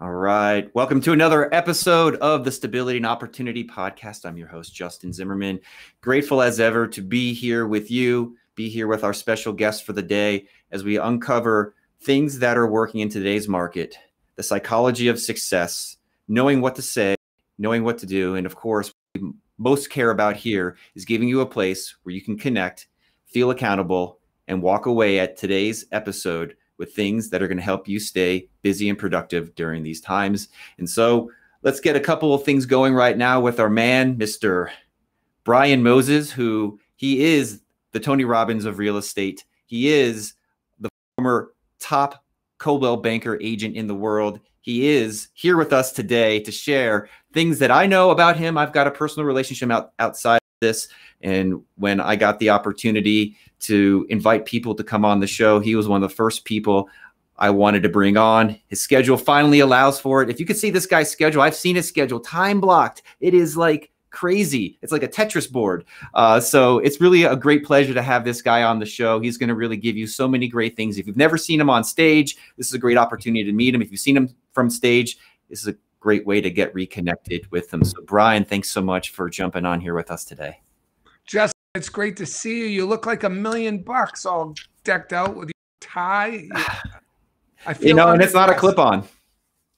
All right. Welcome to another episode of the Stability and Opportunity Podcast. I'm your host, Justin Zimmerman. Grateful as ever to be here with you, be here with our special guest for the day as we uncover things that are working in today's market, the psychology of success, knowing what to say, knowing what to do. And of course, most care about here is giving you a place where you can connect, feel accountable, and walk away at today's episode with things that are going to help you stay busy and productive during these times. And so let's get a couple of things going right now with our man, Mr. Brian Moses, who he is the Tony Robbins of real estate. He is the former top Coldwell Banker agent in the world. He is here with us today to share things that I know about him. I've got a personal relationship out, outside this. And when I got the opportunity to invite people to come on the show, he was one of the first people I wanted to bring on. His schedule finally allows for it. If you could see this guy's schedule, I've seen his schedule time blocked. It is like crazy. It's like a Tetris board. Uh, so it's really a great pleasure to have this guy on the show. He's going to really give you so many great things. If you've never seen him on stage, this is a great opportunity to meet him. If you've seen him from stage, this is a great way to get reconnected with them. So, Brian, thanks so much for jumping on here with us today. Justin, it's great to see you. You look like a million bucks all decked out with your tie. I feel you know, and it's not a clip on.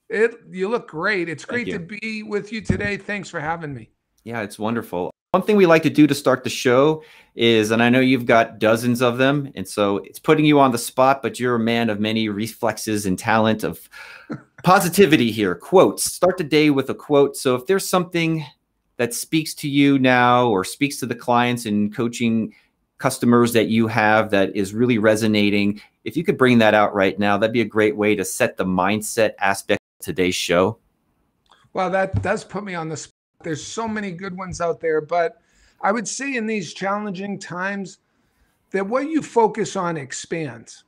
It you look great. It's great to be with you today. Thanks for having me. Yeah, it's wonderful. One thing we like to do to start the show is, and I know you've got dozens of them, and so it's putting you on the spot, but you're a man of many reflexes and talent of positivity here. Quotes. Start the day with a quote. So if there's something that speaks to you now or speaks to the clients and coaching customers that you have that is really resonating, if you could bring that out right now, that'd be a great way to set the mindset aspect of today's show. Well, that does put me on the spot. There's so many good ones out there, but I would say in these challenging times that what you focus on expands.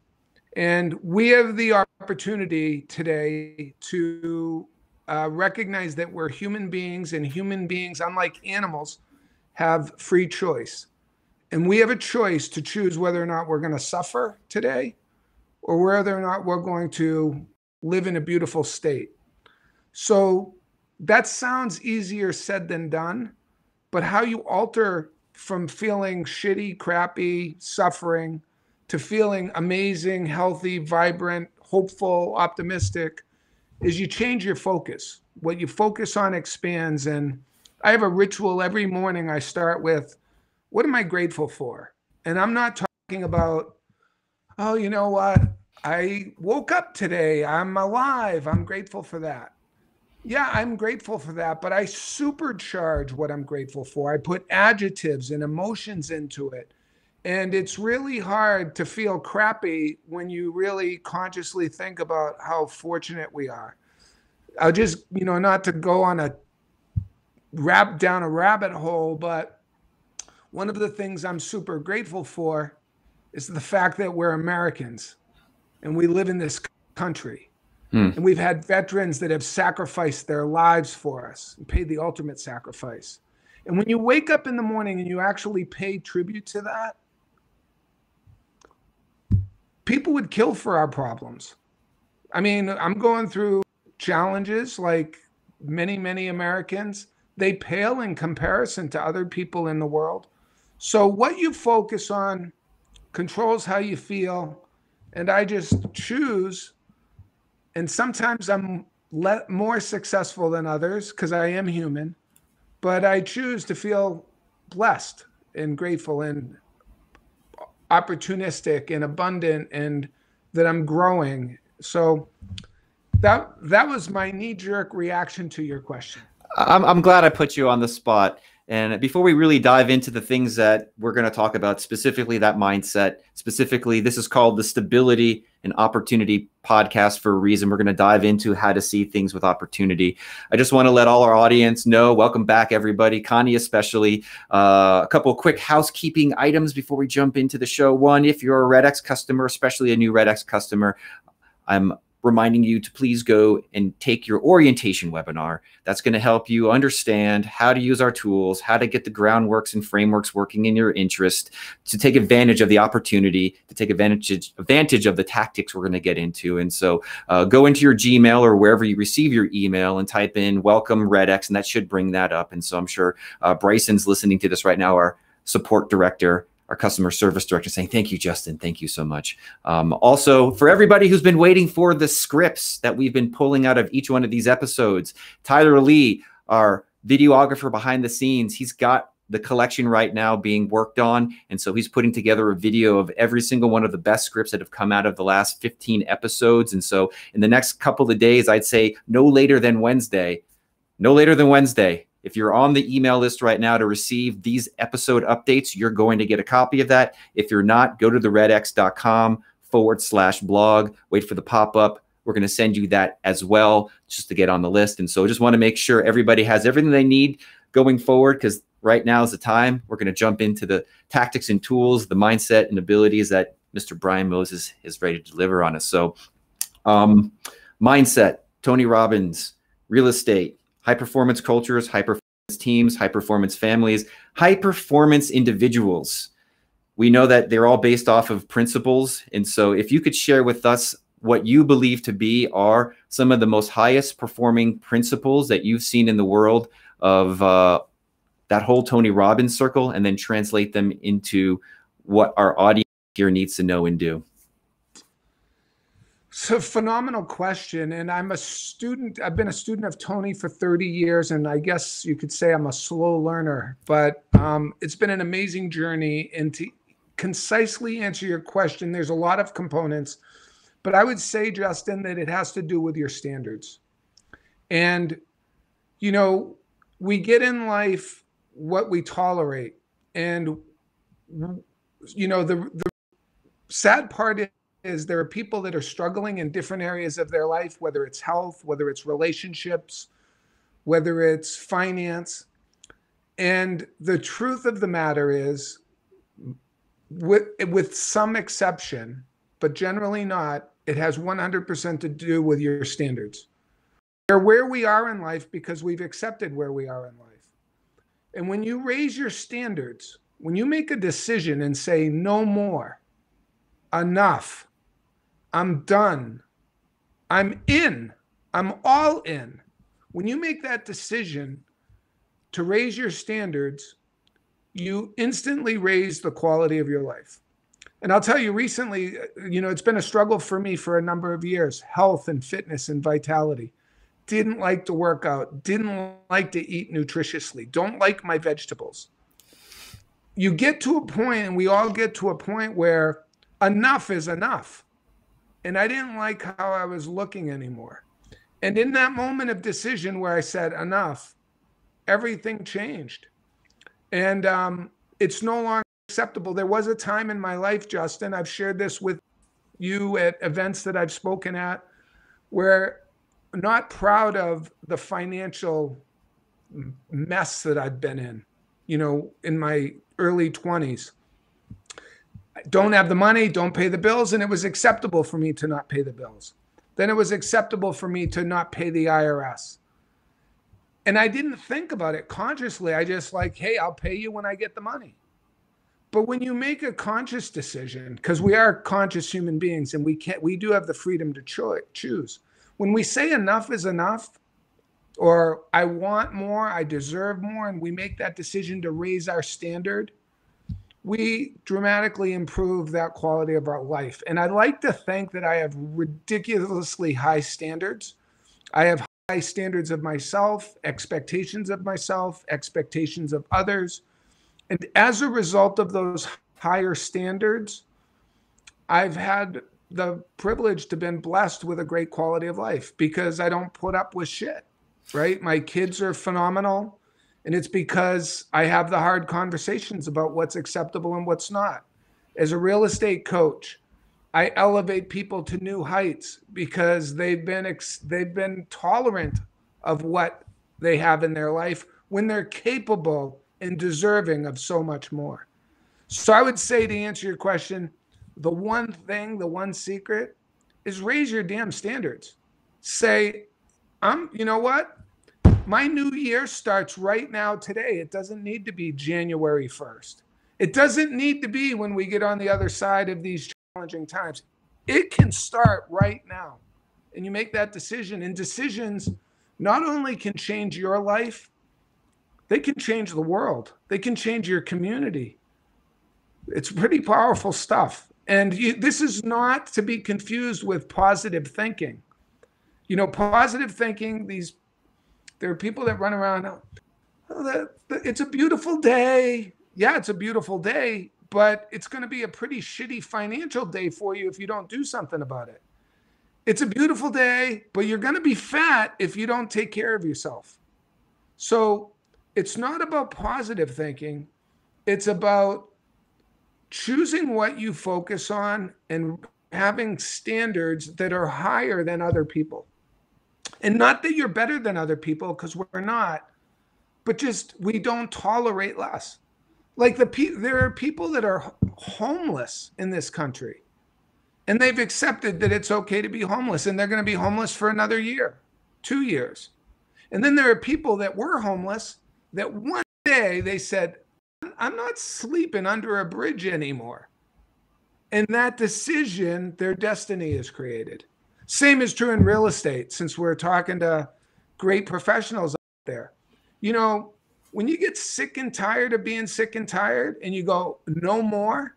And we have the opportunity today to uh, recognize that we're human beings, and human beings, unlike animals, have free choice. And we have a choice to choose whether or not we're going to suffer today or whether or not we're going to live in a beautiful state. So that sounds easier said than done, but how you alter from feeling shitty, crappy, suffering to feeling amazing, healthy, vibrant, hopeful, optimistic is you change your focus. What you focus on expands. And I have a ritual every morning I start with, what am I grateful for? And I'm not talking about, oh, you know what? I woke up today. I'm alive. I'm grateful for that. Yeah, I'm grateful for that, but I supercharge what I'm grateful for. I put adjectives and emotions into it. And it's really hard to feel crappy when you really consciously think about how fortunate we are. I'll just, you know, not to go on a wrap down a rabbit hole, but one of the things I'm super grateful for is the fact that we're Americans and we live in this country. Hmm. And we've had veterans that have sacrificed their lives for us and paid the ultimate sacrifice. And when you wake up in the morning and you actually pay tribute to that, people would kill for our problems. I mean, I'm going through challenges like many, many Americans. They pale in comparison to other people in the world. So, what you focus on controls how you feel. And I just choose. And sometimes I'm le- more successful than others because I am human. But I choose to feel blessed and grateful and opportunistic and abundant and that I'm growing. So that that was my knee jerk reaction to your question. I'm I'm glad I put you on the spot. And before we really dive into the things that we're going to talk about, specifically that mindset, specifically, this is called the Stability and Opportunity podcast for a reason. We're going to dive into how to see things with opportunity. I just want to let all our audience know welcome back, everybody, Connie especially. Uh, a couple quick housekeeping items before we jump into the show. One, if you're a RedX customer, especially a new RedX customer, I'm reminding you to please go and take your orientation webinar. That's going to help you understand how to use our tools, how to get the groundworks and frameworks working in your interest, to take advantage of the opportunity, to take advantage advantage of the tactics we're going to get into. And so, uh, go into your Gmail or wherever you receive your email and type in "Welcome REDX," and that should bring that up. And so, I'm sure uh, Bryson's listening to this right now. Our support director our customer service director saying, Thank you, Justin. Thank you so much. Um, also, for everybody who's been waiting for the scripts that we've been pulling out of each one of these episodes, Tyler Lee, our videographer behind the scenes, he's got the collection right now being worked on. And so he's putting together a video of every single one of the best scripts that have come out of the last 15 episodes. And so in the next couple of days, I'd say no later than Wednesday, no later than Wednesday, if you're on the email list right now to receive these episode updates, you're going to get a copy of that. If you're not, go to the redx.com forward slash blog, wait for the pop up. We're going to send you that as well just to get on the list. And so I just want to make sure everybody has everything they need going forward because right now is the time. We're going to jump into the tactics and tools, the mindset and abilities that Mr. Brian Moses is ready to deliver on us. So, um, mindset, Tony Robbins, real estate, high performance cultures, high performance teams, high performance families, high performance individuals. We know that they're all based off of principles. And so, if you could share with us what you believe to be are some of the most highest performing principles that you've seen in the world of uh, that whole Tony Robbins circle, and then translate them into what our audience here needs to know and do. So phenomenal question. And I'm a student, I've been a student of Tony for 30 years, and I guess you could say I'm a slow learner, but um, it's been an amazing journey. And to concisely answer your question, there's a lot of components, but I would say, Justin, that it has to do with your standards. And, you know, we get in life what we tolerate. And, you know, the, the sad part is, there are people that are struggling in different areas of their life, whether it's health, whether it's relationships, whether it's finance. And the truth of the matter is, with, with some exception, but generally not, it has 100% to do with your standards. They're where we are in life because we've accepted where we are in life. And when you raise your standards, when you make a decision and say, no more, enough, I'm done. I'm in. I'm all in. When you make that decision to raise your standards, you instantly raise the quality of your life. And I'll tell you recently, uh, you know, it's been a struggle for me for a number of years health and fitness and vitality. Didn't like to work out, didn't like to eat nutritiously, don't like my vegetables. You get to a point, and we all get to a point where enough is enough and I didn't like how I was looking anymore. And in that moment of decision where I said enough, everything changed. And um, it's no longer acceptable. There was a time in my life, Justin, I've shared this with you at events that I've spoken at, where not proud of the financial mess that I've been in, you know, in my early 20s don't have the money, don't pay the bills. And it was acceptable for me to not pay the bills. Then it was acceptable for me to not pay the IRS. And I didn't think about it consciously. I just like, hey, I'll pay you when I get the money. But when you make a conscious decision, because we are conscious human beings and we can't, we do have the freedom to cho- choose. When we say enough is enough, or I want more, I deserve more, and we make that decision to raise our standard, we dramatically improve that quality of our life. And I like to think that I have ridiculously high standards. I have high standards of myself, expectations of myself, expectations of others. And as a result of those higher standards, I've had the privilege to been blessed with a great quality of life because I don't put up with shit. Right? My kids are phenomenal. And it's because I have the hard conversations about what's acceptable and what's not. As a real estate coach, I elevate people to new heights because they've been ex- they've been tolerant of what they have in their life when they're capable and deserving of so much more. So I would say to answer your question, the one thing, the one secret is raise your damn standards. Say, I'm, you know what? My new year starts right now today. It doesn't need to be January 1st. It doesn't need to be when we get on the other side of these challenging times. It can start right now. And you make that decision. And decisions not only can change your life, they can change the world, they can change your community. It's pretty powerful stuff. And you, this is not to be confused with positive thinking. You know, positive thinking, these, there are people that run around, oh, that, it's a beautiful day. Yeah, it's a beautiful day, but it's going to be a pretty shitty financial day for you if you don't do something about it. It's a beautiful day, but you're going to be fat if you don't take care of yourself. So it's not about positive thinking, it's about choosing what you focus on and having standards that are higher than other people. And not that you're better than other people, because we're not, but just we don't tolerate less. Like the pe- there are people that are homeless in this country, and they've accepted that it's okay to be homeless, and they're going to be homeless for another year, two years. And then there are people that were homeless that one day they said, I'm not sleeping under a bridge anymore. And that decision, their destiny is created. Same is true in real estate, since we're talking to great professionals out there. You know, when you get sick and tired of being sick and tired and you go, no more,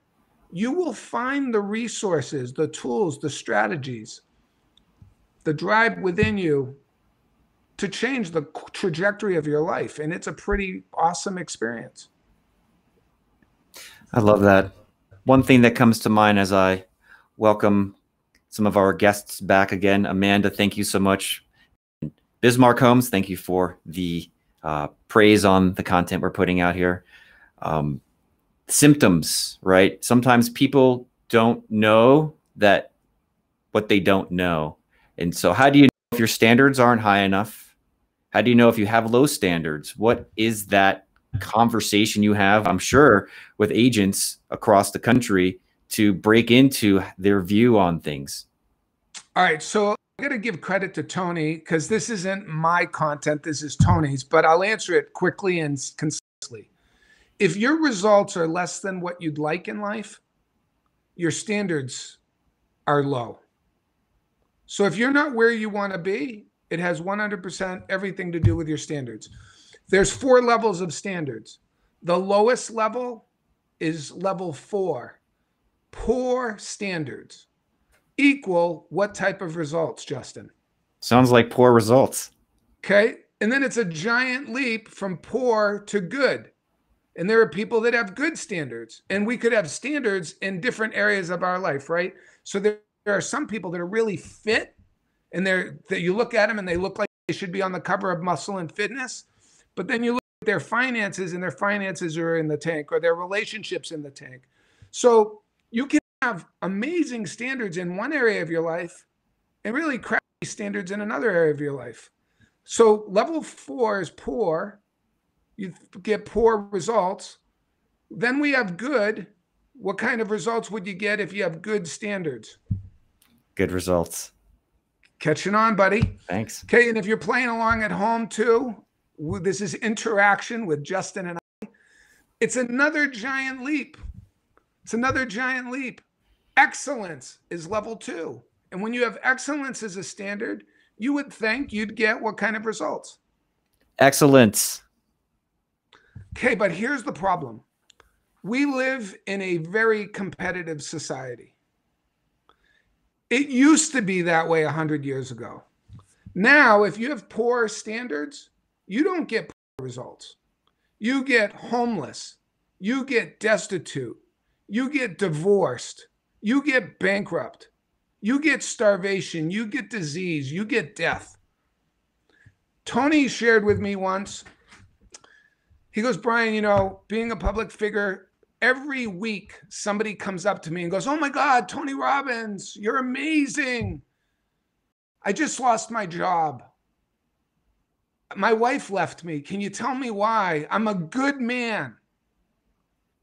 you will find the resources, the tools, the strategies, the drive within you to change the trajectory of your life. And it's a pretty awesome experience. I love that. One thing that comes to mind as I welcome some of our guests back again, Amanda, thank you so much. Bismarck Holmes, thank you for the uh, praise on the content we're putting out here. Um, symptoms, right? Sometimes people don't know that what they don't know. And so, how do you know if your standards aren't high enough? How do you know if you have low standards? What is that conversation you have, I'm sure, with agents across the country to break into their view on things? All right. So I'm going to give credit to Tony because this isn't my content. This is Tony's, but I'll answer it quickly and concisely. If your results are less than what you'd like in life, your standards are low. So if you're not where you want to be, it has 100% everything to do with your standards. There's four levels of standards. The lowest level is level four, poor standards. Equal what type of results, Justin? Sounds like poor results. Okay. And then it's a giant leap from poor to good. And there are people that have good standards, and we could have standards in different areas of our life, right? So there, there are some people that are really fit, and they're that you look at them and they look like they should be on the cover of Muscle and Fitness. But then you look at their finances and their finances are in the tank or their relationships in the tank. So you can have amazing standards in one area of your life and really crappy standards in another area of your life. So level four is poor. You get poor results. Then we have good. What kind of results would you get if you have good standards? Good results. Catching on, buddy. Thanks. Okay. And if you're playing along at home too, this is interaction with Justin and I. It's another giant leap. It's another giant leap. Excellence is level two. And when you have excellence as a standard, you would think you'd get what kind of results? Excellence. Okay, but here's the problem we live in a very competitive society. It used to be that way 100 years ago. Now, if you have poor standards, you don't get poor results. You get homeless. You get destitute. You get divorced. You get bankrupt. You get starvation. You get disease. You get death. Tony shared with me once. He goes, Brian, you know, being a public figure, every week somebody comes up to me and goes, Oh my God, Tony Robbins, you're amazing. I just lost my job my wife left me. Can you tell me why? I'm a good man.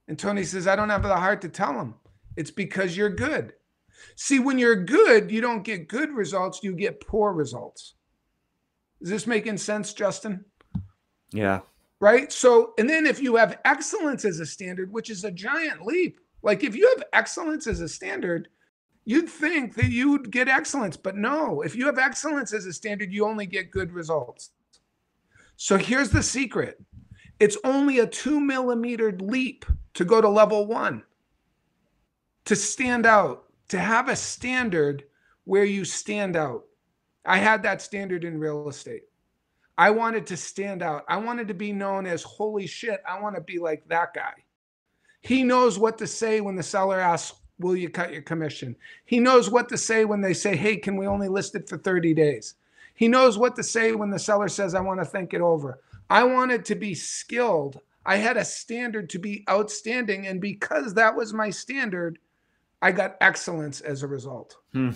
And Tony says, I don't have the heart to tell him. It's because you're good. See, when you're good, you don't get good results, you get poor results. Is this making sense, Justin? Yeah. Right. So, and then if you have excellence as a standard, which is a giant leap, like if you have excellence as a standard, you'd think that you'd get excellence, but no, if you have excellence as a standard, you only get good results. So here's the secret it's only a two millimeter leap to go to level one, to stand out, to have a standard where you stand out. I had that standard in real estate. I wanted to stand out. I wanted to be known as holy shit. I want to be like that guy. He knows what to say when the seller asks, Will you cut your commission? He knows what to say when they say, Hey, can we only list it for 30 days? He knows what to say when the seller says, I want to think it over. I wanted to be skilled. I had a standard to be outstanding. And because that was my standard, I got excellence as a result. Hmm.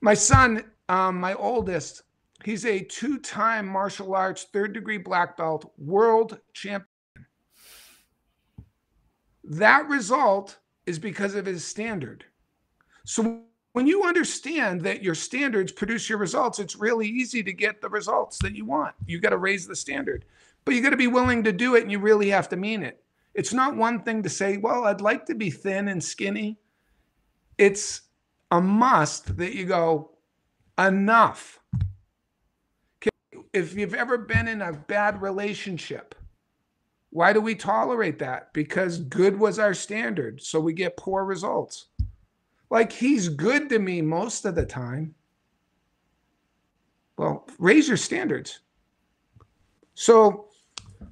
My son, um, my oldest, he's a two time martial arts third degree black belt world champion. That result is because of his standard. So when you understand that your standards produce your results, it's really easy to get the results that you want. You got to raise the standard, but you got to be willing to do it and you really have to mean it. It's not one thing to say, well, I'd like to be thin and skinny. It's a must that you go, enough. If you've ever been in a bad relationship, why do we tolerate that? Because good was our standard. So we get poor results. Like he's good to me most of the time. Well, raise your standards. So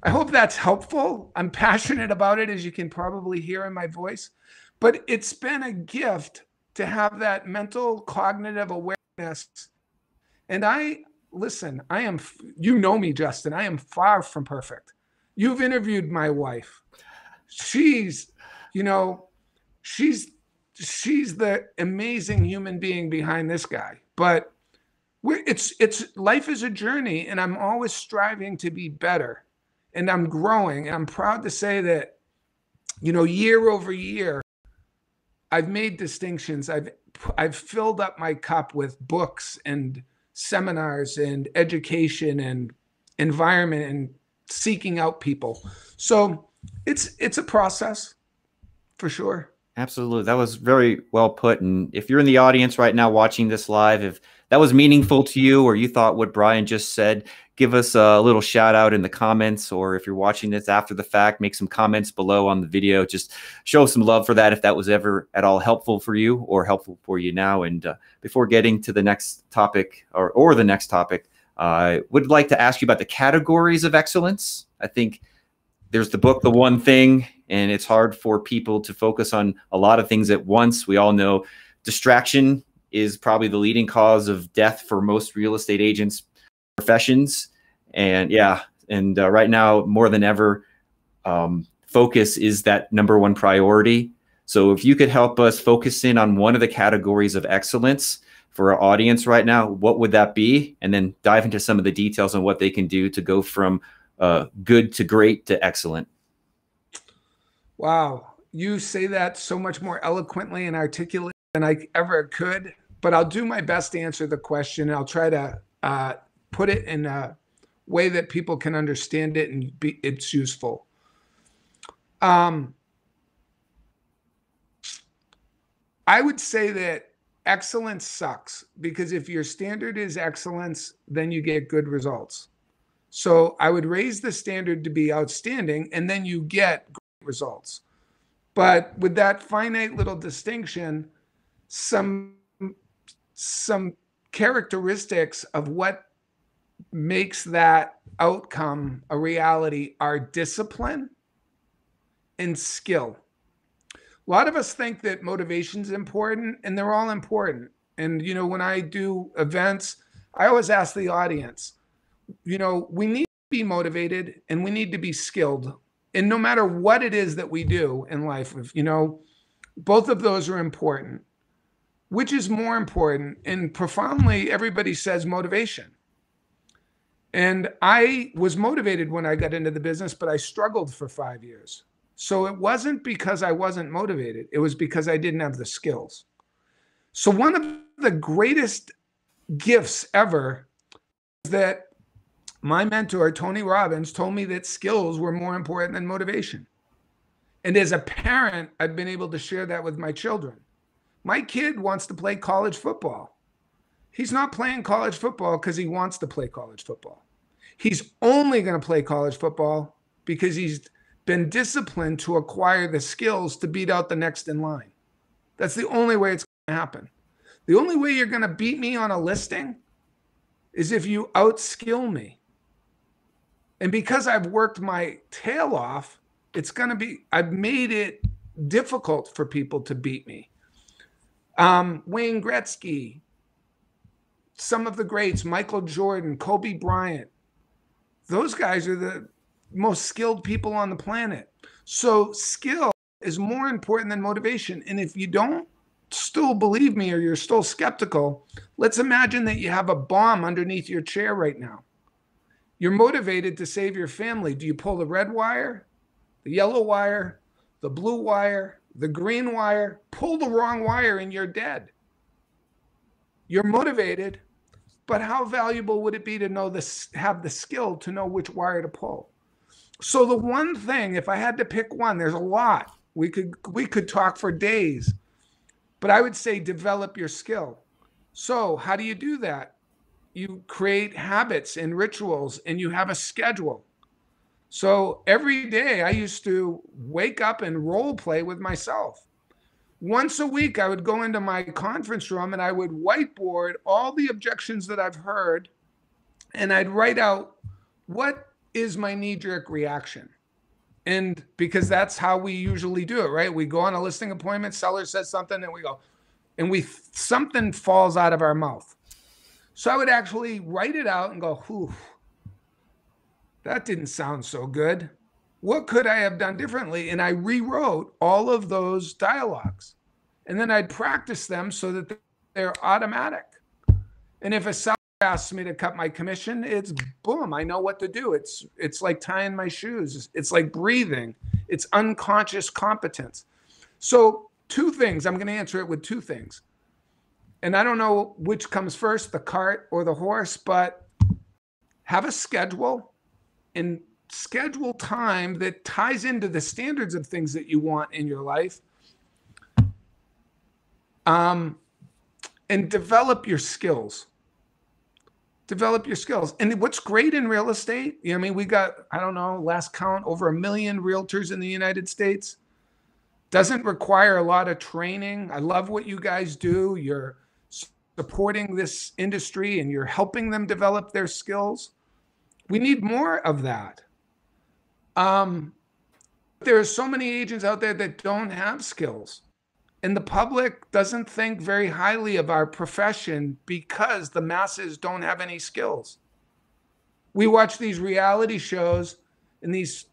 I hope that's helpful. I'm passionate about it, as you can probably hear in my voice. But it's been a gift to have that mental cognitive awareness. And I, listen, I am, you know me, Justin, I am far from perfect. You've interviewed my wife. She's, you know, she's she's the amazing human being behind this guy. But it's it's life is a journey, and I'm always striving to be better, and I'm growing. And I'm proud to say that, you know, year over year, I've made distinctions. I've I've filled up my cup with books and seminars and education and environment and seeking out people. So it's it's a process for sure. Absolutely. That was very well put. And if you're in the audience right now watching this live, if that was meaningful to you or you thought what Brian just said, give us a little shout out in the comments. Or if you're watching this after the fact, make some comments below on the video. Just show some love for that if that was ever at all helpful for you or helpful for you now. And uh, before getting to the next topic or, or the next topic, uh, I would like to ask you about the categories of excellence. I think there's the book, The One Thing, and it's hard for people to focus on a lot of things at once. We all know distraction is probably the leading cause of death for most real estate agents professions. And yeah, and uh, right now more than ever, um, focus is that number one priority. So if you could help us focus in on one of the categories of excellence for our audience right now, what would that be? And then dive into some of the details on what they can do to go from uh, good to great to excellent. Wow. You say that so much more eloquently and articulate than I ever could, but I'll do my best to answer the question. I'll try to uh, put it in a way that people can understand it and be, it's useful. Um, I would say that excellence sucks because if your standard is excellence, then you get good results. So I would raise the standard to be outstanding, and then you get results. But with that finite little distinction, some some characteristics of what makes that outcome a reality are discipline and skill. A lot of us think that motivation is important, and they're all important. And you know, when I do events, I always ask the audience, you know, we need to be motivated and we need to be skilled and no matter what it is that we do in life, you know, both of those are important. Which is more important? And profoundly, everybody says motivation. And I was motivated when I got into the business, but I struggled for five years. So it wasn't because I wasn't motivated, it was because I didn't have the skills. So, one of the greatest gifts ever is that my mentor, Tony Robbins, told me that skills were more important than motivation. And as a parent, I've been able to share that with my children. My kid wants to play college football. He's not playing college football because he wants to play college football. He's only going to play college football because he's been disciplined to acquire the skills to beat out the next in line. That's the only way it's going to happen. The only way you're going to beat me on a listing is if you outskill me. And because I've worked my tail off, it's going to be, I've made it difficult for people to beat me. Um, Wayne Gretzky, some of the greats, Michael Jordan, Kobe Bryant, those guys are the most skilled people on the planet. So skill is more important than motivation. And if you don't still believe me or you're still skeptical, let's imagine that you have a bomb underneath your chair right now. You're motivated to save your family. Do you pull the red wire, the yellow wire, the blue wire, the green wire? Pull the wrong wire and you're dead. You're motivated, but how valuable would it be to know this, have the skill to know which wire to pull? So the one thing, if I had to pick one, there's a lot. We could we could talk for days. But I would say develop your skill. So, how do you do that? You create habits and rituals and you have a schedule. So, every day I used to wake up and role play with myself. Once a week, I would go into my conference room and I would whiteboard all the objections that I've heard and I'd write out what is my knee jerk reaction? And because that's how we usually do it, right? We go on a listing appointment, seller says something, and we go, and we something falls out of our mouth. So I would actually write it out and go, whew, that didn't sound so good. What could I have done differently? And I rewrote all of those dialogues. And then I'd practice them so that they're automatic. And if a seller asks me to cut my commission, it's boom, I know what to do. It's it's like tying my shoes. It's like breathing. It's unconscious competence. So, two things. I'm going to answer it with two things. And I don't know which comes first, the cart or the horse, but have a schedule and schedule time that ties into the standards of things that you want in your life. Um, and develop your skills develop your skills. And what's great in real estate, you know, I mean, we got, I don't know, last count, over a million realtors in the United States. Doesn't require a lot of training. I love what you guys do. You're supporting this industry and you're helping them develop their skills. We need more of that. Um, there are so many agents out there that don't have skills. And the public doesn't think very highly of our profession because the masses don't have any skills. We watch these reality shows and these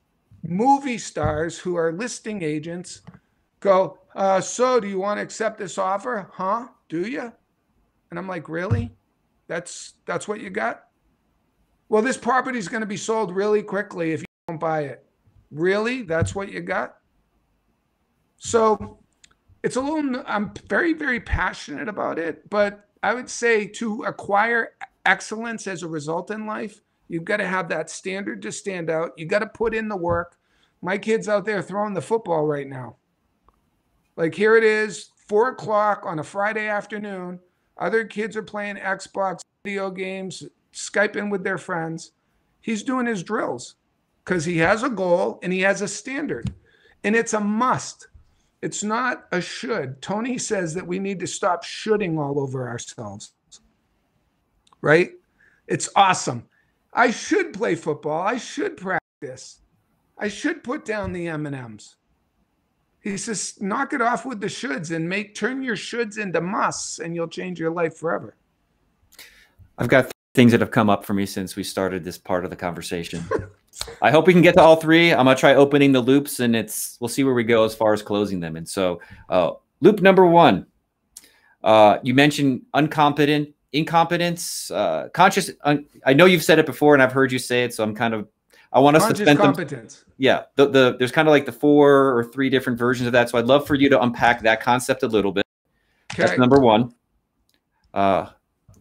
movie stars who are listing agents go, uh, So, do you want to accept this offer? Huh? Do you? And I'm like, Really? That's that's what you got? Well, this property is going to be sold really quickly if you don't buy it. Really? That's what you got? So it's a little i'm very very passionate about it but i would say to acquire excellence as a result in life you've got to have that standard to stand out you got to put in the work my kids out there throwing the football right now like here it is four o'clock on a friday afternoon other kids are playing xbox video games skyping with their friends he's doing his drills because he has a goal and he has a standard and it's a must it's not a should. Tony says that we need to stop shoulding all over ourselves. Right? It's awesome. I should play football. I should practice. I should put down the M&Ms. He says, knock it off with the shoulds and make turn your shoulds into musts and you'll change your life forever. I've got things that have come up for me since we started this part of the conversation. I hope we can get to all three. I'm gonna try opening the loops, and it's we'll see where we go as far as closing them. And so, uh, loop number one, uh, you mentioned incompetent, incompetence, uh, conscious. Un- I know you've said it before, and I've heard you say it, so I'm kind of I want us to spend competence. Them, yeah, the, the there's kind of like the four or three different versions of that. So I'd love for you to unpack that concept a little bit. Okay. That's number one. Uh,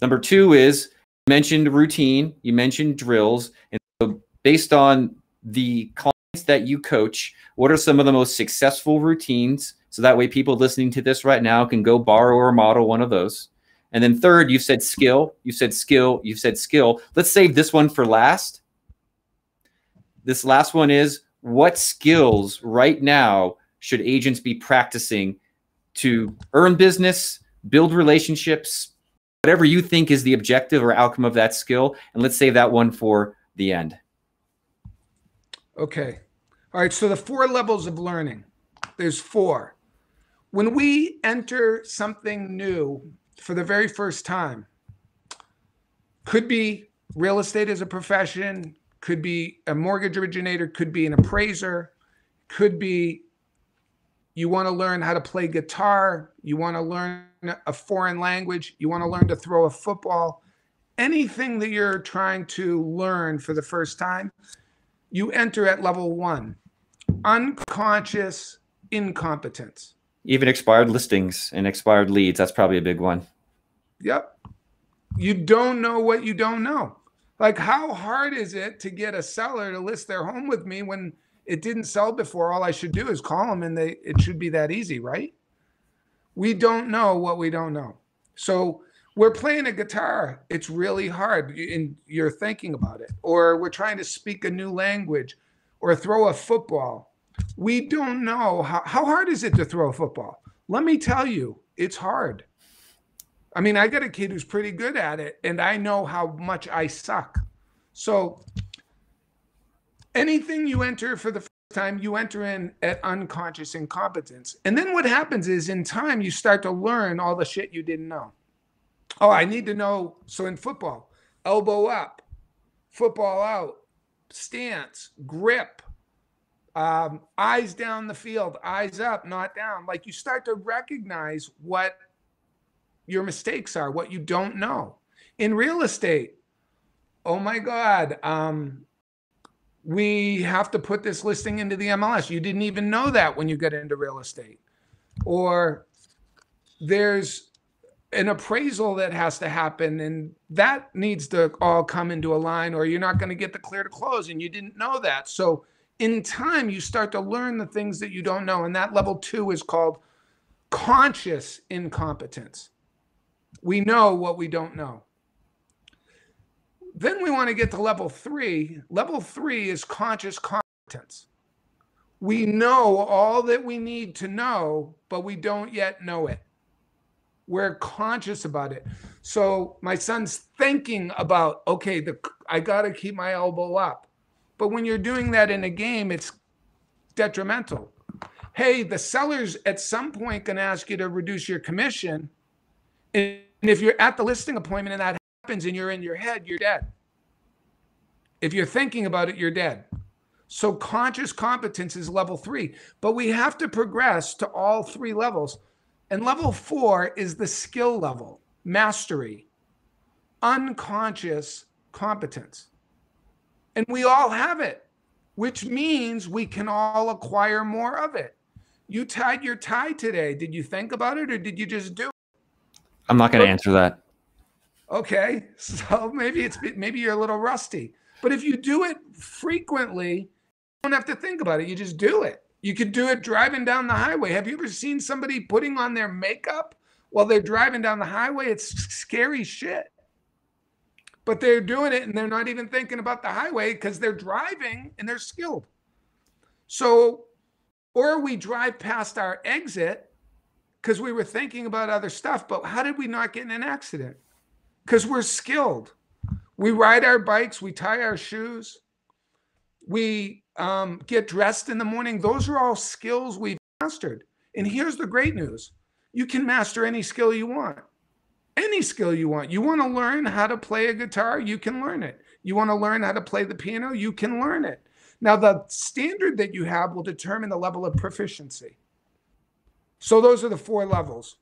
number two is you mentioned routine, you mentioned drills, and so based on the clients that you coach, what are some of the most successful routines? So that way, people listening to this right now can go borrow or model one of those. And then third, you've said skill, you said skill, you've said skill. Let's save this one for last. This last one is what skills right now should agents be practicing to earn business, build relationships, whatever you think is the objective or outcome of that skill. And let's save that one for the end. Okay. All right. So the four levels of learning there's four. When we enter something new for the very first time, could be real estate as a profession, could be a mortgage originator, could be an appraiser, could be you want to learn how to play guitar, you want to learn a foreign language, you want to learn to throw a football, anything that you're trying to learn for the first time, you enter at level one unconscious incompetence. Even expired listings and expired leads, that's probably a big one. Yep. You don't know what you don't know. Like, how hard is it to get a seller to list their home with me when it didn't sell before? All I should do is call them and they it should be that easy, right? We don't know what we don't know. So we're playing a guitar. It's really hard and you're thinking about it. Or we're trying to speak a new language or throw a football. We don't know how, how hard is it to throw a football? Let me tell you, it's hard. I mean, I got a kid who's pretty good at it, and I know how much I suck. So anything you enter for the first time, you enter in at unconscious incompetence. And then what happens is in time, you start to learn all the shit you didn't know. Oh, I need to know. So in football, elbow up, football out, stance, grip, um, eyes down the field, eyes up, not down. Like you start to recognize what your mistakes are, what you don't know. In real estate, oh my God, um, we have to put this listing into the MLS. You didn't even know that when you get into real estate. Or there's an appraisal that has to happen and that needs to all come into a line or you're not going to get the clear to close and you didn't know that. So in time you start to learn the things that you don't know and that level 2 is called conscious incompetence we know what we don't know. Then we want to get to level three. Level three is conscious competence. We know all that we need to know, but we don't yet know it. We're conscious about it. So my son's thinking about, okay, the, I got to keep my elbow up. But when you're doing that in a game, it's detrimental. Hey, the seller's at some point going to ask you to reduce your commission. And if you're at the listing appointment and that happens and you're in your head, you're dead. If you're thinking about it, you're dead. So conscious competence is level three, but we have to progress to all three levels. And level four is the skill level, mastery, unconscious competence. And we all have it, which means we can all acquire more of it. You tied your tie today. Did you think about it or did you just do? I'm not going to answer that. Okay, so maybe it's maybe you're a little rusty. But if you do it frequently, you don't have to think about it. You just do it. You could do it driving down the highway. Have you ever seen somebody putting on their makeup while they're driving down the highway? It's scary shit. But they're doing it and they're not even thinking about the highway because they're driving and they're skilled. So, or we drive past our exit because we were thinking about other stuff. But how did we not get in an accident? Because we're skilled. We ride our bikes, we tie our shoes, we um, get dressed in the morning. Those are all skills we've mastered. And here's the great news you can master any skill you want. Any skill you want. You want to learn how to play a guitar, you can learn it. You want to learn how to play the piano, you can learn it. Now, the standard that you have will determine the level of proficiency. So those are the four levels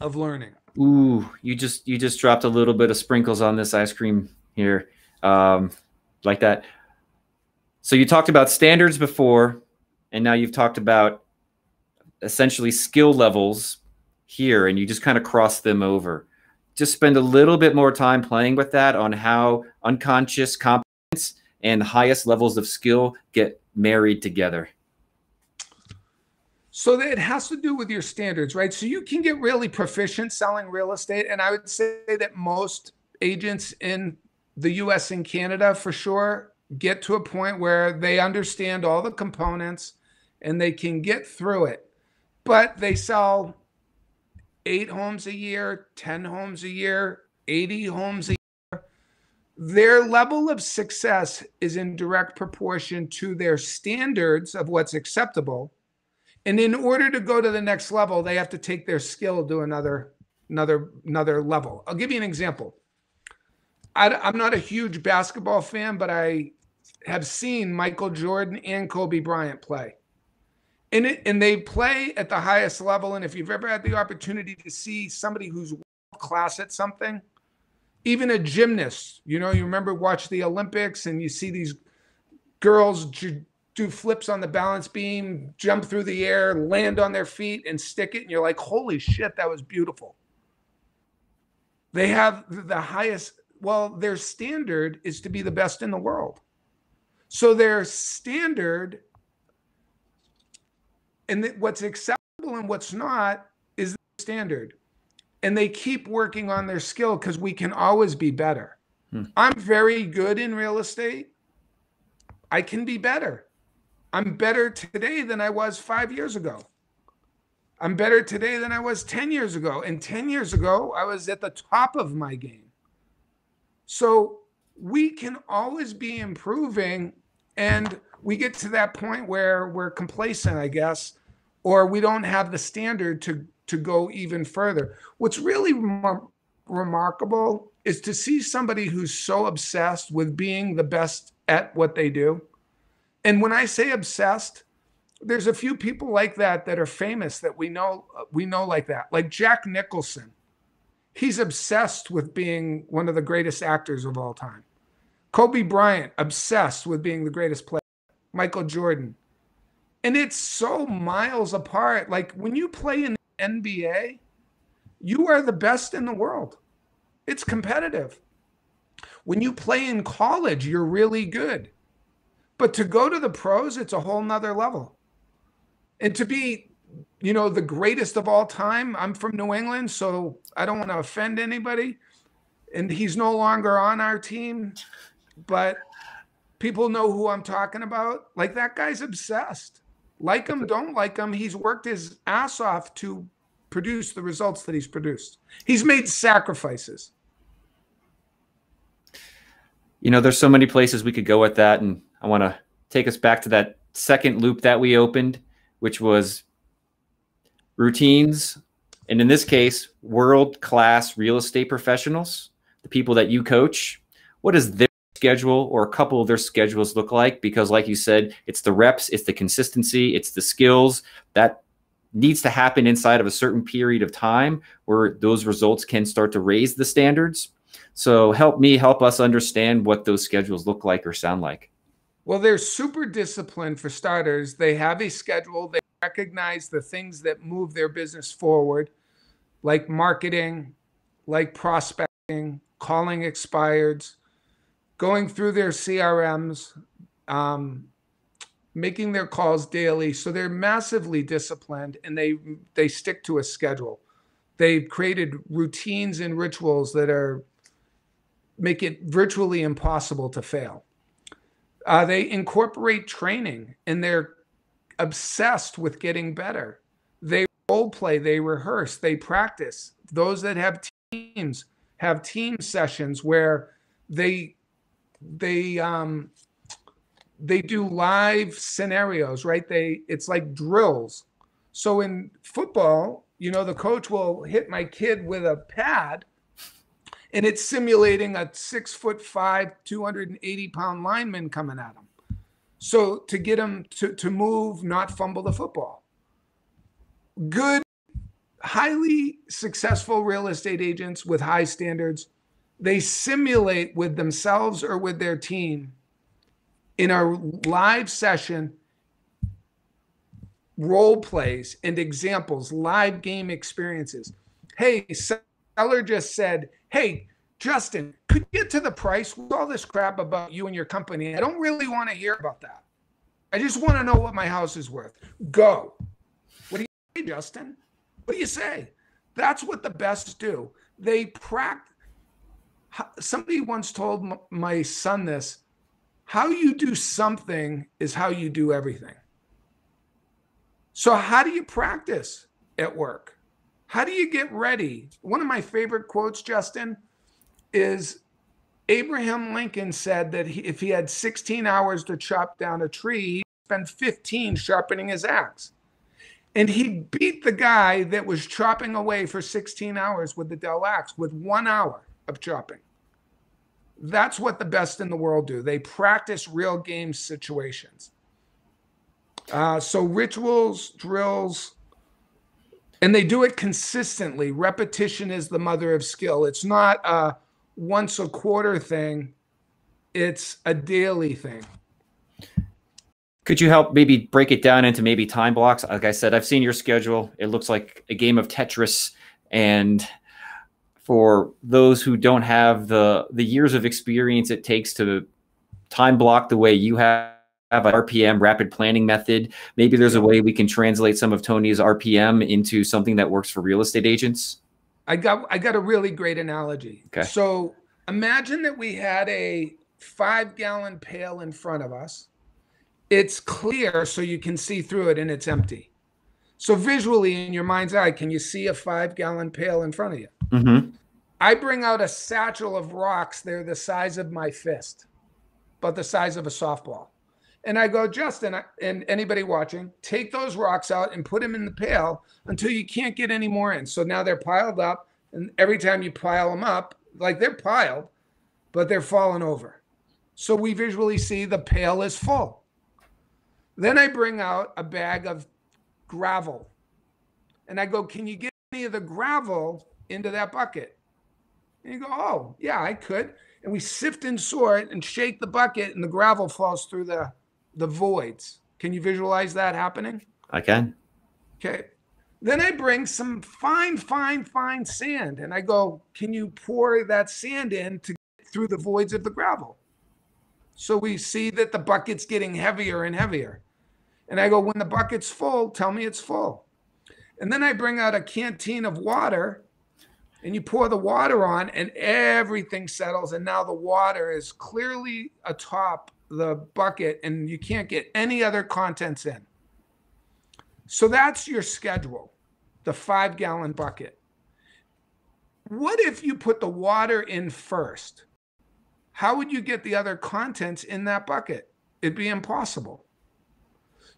of learning. Ooh, you just you just dropped a little bit of sprinkles on this ice cream here, um, like that. So you talked about standards before, and now you've talked about essentially skill levels here and you just kind of cross them over. Just spend a little bit more time playing with that on how unconscious competence and highest levels of skill get married together. So that it has to do with your standards, right? So you can get really proficient selling real estate. And I would say that most agents in the US and Canada, for sure, get to a point where they understand all the components and they can get through it. But they sell eight homes a year, 10 homes a year, 80 homes a year. Their level of success is in direct proportion to their standards of what's acceptable and in order to go to the next level they have to take their skill to another another another level. I'll give you an example. I, i'm not a huge basketball fan but i have seen michael jordan and kobe bryant play. And, it, and they play at the highest level. And if you've ever had the opportunity to see somebody who's world class at something even a gymnast you know you remember watch the olympics and you see these girls do flips on the balance beam, jump through the air, land on their feet, and stick it. And you're like, holy shit, that was beautiful. They have the highest, well, their standard is to be the best in the world. So their standard and what's acceptable and what's not is the standard. And they keep working on their skill because we can always be better. Hmm. I'm very good in real estate. I can be better. I'm better today than I was five years ago. I'm better today than I was 10 years ago. And 10 years ago, I was at the top of my game. So we can always be improving. And we get to that point where we're complacent, I guess, or we don't have the standard to, to go even further. What's really rem- remarkable is to see somebody who's so obsessed with being the best at what they do and when I say obsessed, there's a few people like that that are famous that we know we know like that. Like Jack Nicholson. He's obsessed with being one of the greatest actors of all time. Kobe Bryant obsessed with being the greatest player. Michael Jordan. And it's so miles apart. Like when you play in NBA, you are the best in the world. It's competitive. When you play in college, you're really good. But to go to the pros, it's a whole nother level. And to be, you know, the greatest of all time, I'm from New England, so I don't want to offend anybody. And he's no longer on our team, but people know who I'm talking about. Like that guy's obsessed. Like him, don't like him. He's worked his ass off to produce the results that he's produced. He's made sacrifices. You know, there's so many places we could go with that. And I want to take us back to that second loop that we opened, which was routines. And in this case, world class real estate professionals, the people that you coach. What does their schedule or a couple of their schedules look like? Because, like you said, it's the reps, it's the consistency, it's the skills that needs to happen inside of a certain period of time where those results can start to raise the standards. So, help me help us understand what those schedules look like or sound like. Well, they're super disciplined for starters. They have a schedule. They recognize the things that move their business forward, like marketing, like prospecting, calling expireds, going through their CRMs, um, making their calls daily. So they're massively disciplined and they they stick to a schedule. They've created routines and rituals that are make it virtually impossible to fail. Uh, they incorporate training and they're obsessed with getting better. They role play, they rehearse, they practice. Those that have teams have team sessions where they they um they do live scenarios, right? They it's like drills. So in football, you know, the coach will hit my kid with a pad and it's simulating a six foot five, 280 pound lineman coming at him. So to get him to, to move, not fumble the football. Good, highly successful real estate agents with high standards, they simulate with themselves or with their team in a live session role plays and examples, live game experiences. Hey, seller just said, Hey, Justin, could you get to the price with all this crap about you and your company? I don't really want to hear about that. I just want to know what my house is worth. Go. What do you say, Justin? What do you say? That's what the best do. They practice. Somebody once told my son this how you do something is how you do everything. So, how do you practice at work? How do you get ready? One of my favorite quotes, Justin, is Abraham Lincoln said that he, if he had 16 hours to chop down a tree, he'd spend 15 sharpening his axe. And he beat the guy that was chopping away for 16 hours with the Dell axe with one hour of chopping. That's what the best in the world do. They practice real game situations. Uh, so rituals, drills, and they do it consistently. Repetition is the mother of skill. It's not a once a quarter thing, it's a daily thing. Could you help maybe break it down into maybe time blocks? Like I said, I've seen your schedule. It looks like a game of Tetris. And for those who don't have the the years of experience it takes to time block the way you have have an RPM rapid planning method. Maybe there's a way we can translate some of Tony's RPM into something that works for real estate agents. I got I got a really great analogy. Okay. So imagine that we had a five gallon pail in front of us. It's clear so you can see through it and it's empty. So visually in your mind's eye, can you see a five gallon pail in front of you? Mm-hmm. I bring out a satchel of rocks. They're the size of my fist, but the size of a softball. And I go, Justin, and anybody watching, take those rocks out and put them in the pail until you can't get any more in. So now they're piled up. And every time you pile them up, like they're piled, but they're falling over. So we visually see the pail is full. Then I bring out a bag of gravel. And I go, Can you get any of the gravel into that bucket? And you go, Oh, yeah, I could. And we sift and sort and shake the bucket, and the gravel falls through the the voids. Can you visualize that happening? I can. Okay. Then I bring some fine, fine, fine sand and I go, can you pour that sand in to get through the voids of the gravel? So we see that the bucket's getting heavier and heavier. And I go, when the bucket's full, tell me it's full. And then I bring out a canteen of water and you pour the water on and everything settles. And now the water is clearly atop the bucket and you can't get any other contents in. So that's your schedule, the five gallon bucket. What if you put the water in first? How would you get the other contents in that bucket? It'd be impossible.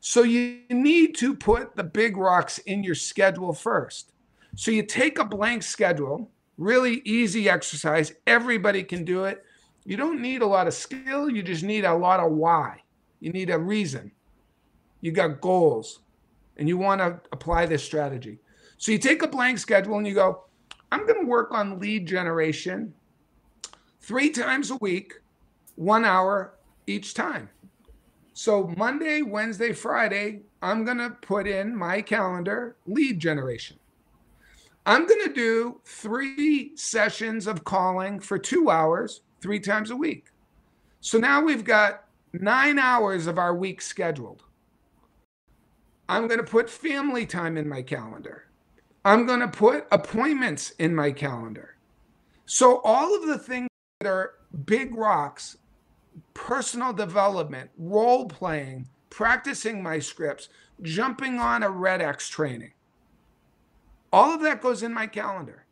So you need to put the big rocks in your schedule first. So you take a blank schedule, really easy exercise. Everybody can do it. You don't need a lot of skill, you just need a lot of why. You need a reason. You got goals and you want to apply this strategy. So you take a blank schedule and you go, I'm going to work on lead generation three times a week, one hour each time. So Monday, Wednesday, Friday, I'm going to put in my calendar lead generation. I'm going to do three sessions of calling for two hours three times a week. So now we've got nine hours of our week scheduled. I'm going to put family time in my calendar. I'm going to put appointments in my calendar. So, all of the things that are big rocks, personal development, role playing, practicing my scripts, jumping on a Red X training, all of that goes in my calendar.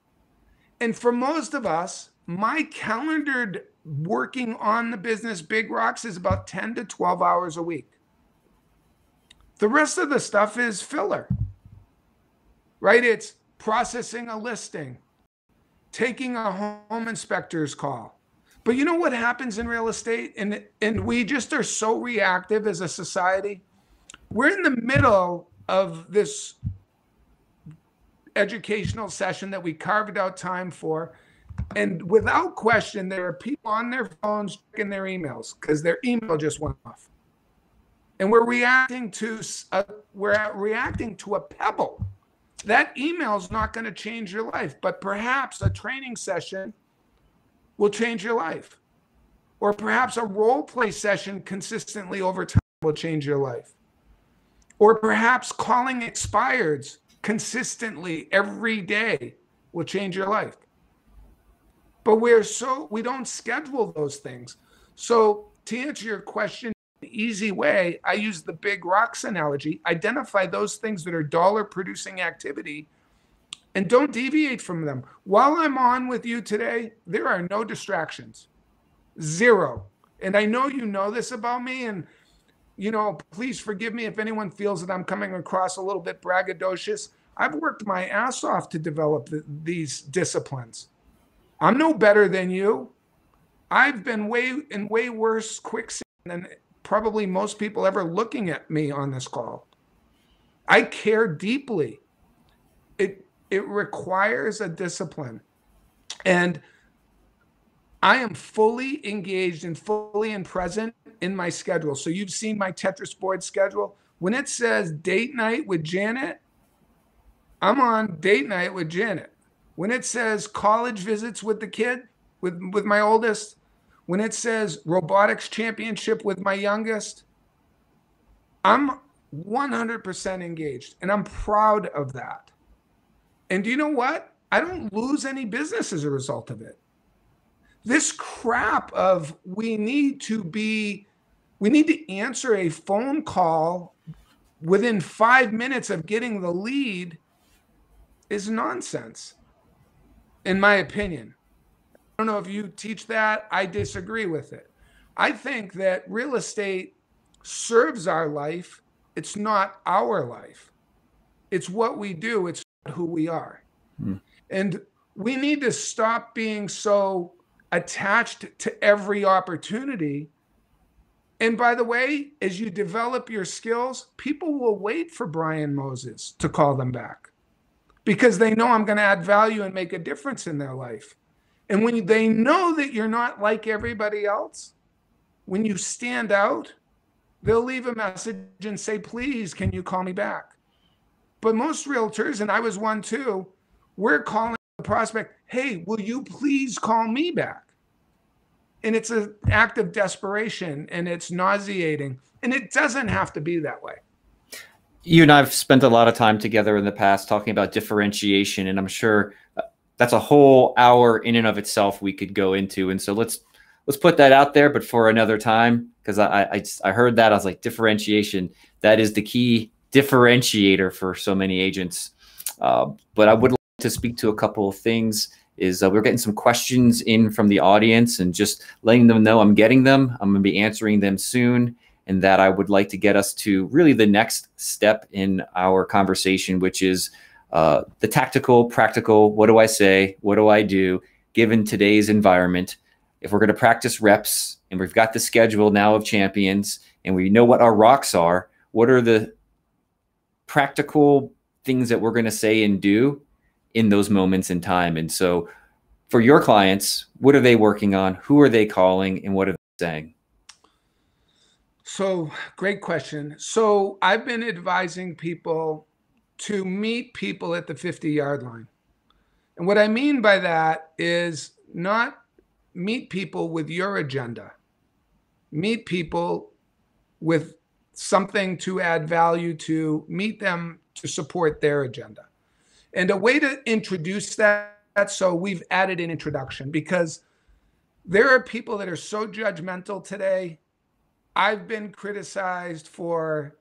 And for most of us, my calendared working on the business big rocks is about 10 to 12 hours a week. The rest of the stuff is filler, right? It's processing a listing, taking a home inspector's call. But you know what happens in real estate? And, and we just are so reactive as a society. We're in the middle of this educational session that we carved out time for and without question, there are people on their phones checking their emails because their email just went off. and we're reacting to a, we're reacting to a pebble. That email is not going to change your life, but perhaps a training session will change your life. Or perhaps a role play session consistently over time will change your life. Or perhaps calling expireds consistently every day will change your life. But we're so, we don't schedule those things. So, to answer your question, the easy way, I use the big rocks analogy. Identify those things that are dollar producing activity and don't deviate from them. While I'm on with you today, there are no distractions. Zero. And I know you know this about me. And, you know, please forgive me if anyone feels that I'm coming across a little bit braggadocious. I've worked my ass off to develop the, these disciplines. I'm no better than you. I've been way in way worse quicksand than probably most people ever looking at me on this call. I care deeply. It it requires a discipline. And I am fully engaged and fully and present in my schedule. So you've seen my Tetris board schedule. When it says date night with Janet, I'm on date night with Janet. When it says college visits with the kid, with, with my oldest, when it says robotics championship with my youngest, I'm 100% engaged and I'm proud of that. And do you know what? I don't lose any business as a result of it this crap of we need to be we need to answer a phone call within five minutes of getting the lead is nonsense in my opinion. I don't know if you teach that. I disagree with it. I think that real estate serves our life. It's not our life. It's what we do. It's who we are. Mm. and we need to stop being so attached to every opportunity. And by the way, as you develop your skills, people will wait for Brian Moses to call them back because they know I'm going to add value and make a difference in their life. And when they know that you're not like everybody else, when you stand out, they'll leave a message and say, please, can you call me back? But most realtors, and I was one too, we're calling the prospect, hey, will you please call me back? And it's an act of desperation and it's nauseating. And it doesn't have to be that way. You and I've spent a lot of time together in the past talking about differentiation, and I'm sure uh, that's a whole hour in and of itself we could go into. And so let's let's put that out there, but for another time, because I, I I heard that I was like differentiation. That is the key differentiator for so many agents. Uh, but I would like to speak to a couple of things is uh, we're getting some questions in from the audience and just letting them know I'm getting them. I'm going to be answering them soon and that I would like to get us to really the next step in our conversation, which is uh, the tactical, practical. What do I say? What do I do given today's environment? If we're going to practice reps and we've got the schedule now of champions and we know what our rocks are, what are the practical things that we're going to say and do in those moments in time. And so for your clients, what are they working on? Who are they calling and what are they saying? So, great question. So, I've been advising people to meet people at the 50 yard line. And what I mean by that is not meet people with your agenda, meet people with something to add value to, meet them to support their agenda. And a way to introduce that, so we've added an introduction because there are people that are so judgmental today. I've been criticized for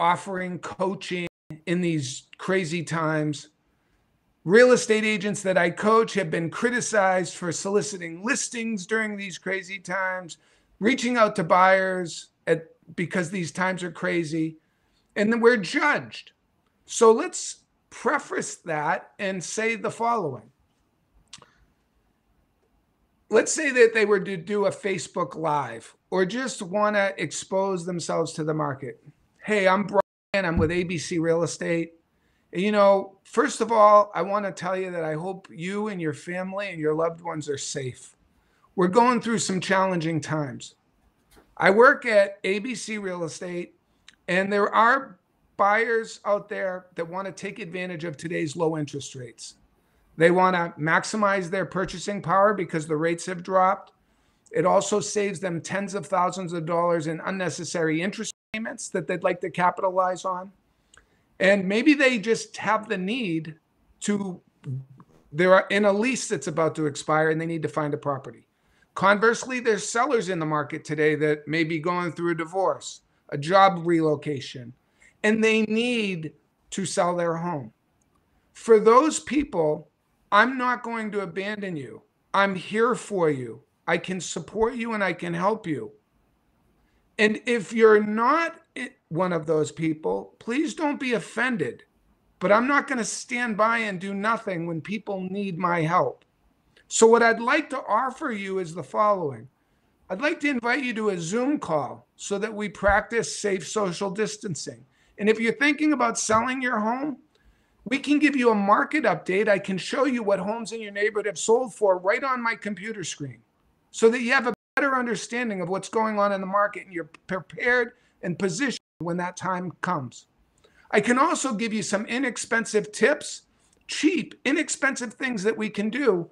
offering coaching in these crazy times. Real estate agents that I coach have been criticized for soliciting listings during these crazy times, reaching out to buyers at, because these times are crazy, and then we're judged. So let's preface that and say the following. Let's say that they were to do a Facebook Live or just want to expose themselves to the market. Hey, I'm Brian. I'm with ABC Real Estate. You know, first of all, I want to tell you that I hope you and your family and your loved ones are safe. We're going through some challenging times. I work at ABC Real Estate, and there are buyers out there that want to take advantage of today's low interest rates. They want to maximize their purchasing power because the rates have dropped. It also saves them tens of thousands of dollars in unnecessary interest payments that they'd like to capitalize on. And maybe they just have the need to, they're in a lease that's about to expire and they need to find a property. Conversely, there's sellers in the market today that may be going through a divorce, a job relocation, and they need to sell their home. For those people, I'm not going to abandon you. I'm here for you. I can support you and I can help you. And if you're not one of those people, please don't be offended. But I'm not going to stand by and do nothing when people need my help. So, what I'd like to offer you is the following I'd like to invite you to a Zoom call so that we practice safe social distancing. And if you're thinking about selling your home, we can give you a market update. I can show you what homes in your neighborhood have sold for right on my computer screen so that you have a better understanding of what's going on in the market and you're prepared and positioned when that time comes. I can also give you some inexpensive tips, cheap, inexpensive things that we can do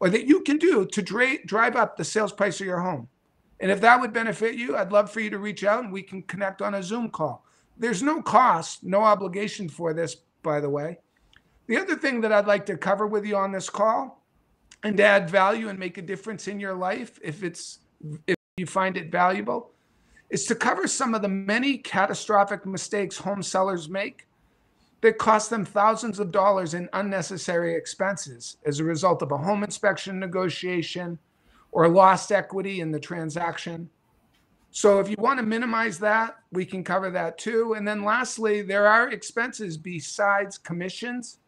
or that you can do to dra- drive up the sales price of your home. And if that would benefit you, I'd love for you to reach out and we can connect on a Zoom call. There's no cost, no obligation for this, by the way. The other thing that I'd like to cover with you on this call and add value and make a difference in your life if it's if you find it valuable is to cover some of the many catastrophic mistakes home sellers make that cost them thousands of dollars in unnecessary expenses as a result of a home inspection negotiation or lost equity in the transaction. So, if you want to minimize that, we can cover that too. And then, lastly, there are expenses besides commissions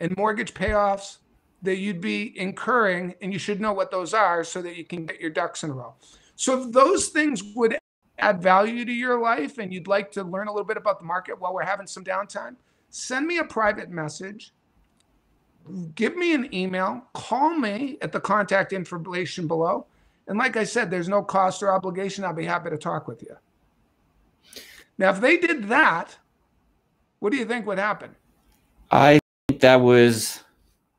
and mortgage payoffs that you'd be incurring, and you should know what those are so that you can get your ducks in a row. So, if those things would add value to your life and you'd like to learn a little bit about the market while we're having some downtime, send me a private message, give me an email, call me at the contact information below. And like I said, there's no cost or obligation. I'll be happy to talk with you. Now, if they did that, what do you think would happen? I think that was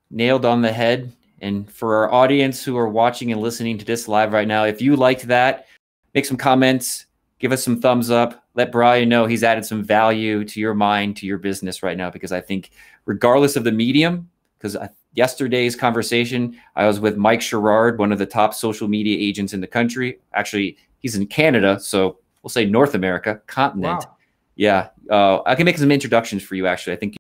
nailed on the head. And for our audience who are watching and listening to this live right now, if you liked that, make some comments, give us some thumbs up. Let Brian know he's added some value to your mind, to your business right now, because I think, regardless of the medium, because yesterday's conversation, I was with Mike Sherrard, one of the top social media agents in the country. Actually, he's in Canada, so we'll say North America, continent. Wow. Yeah, uh, I can make some introductions for you. Actually, I think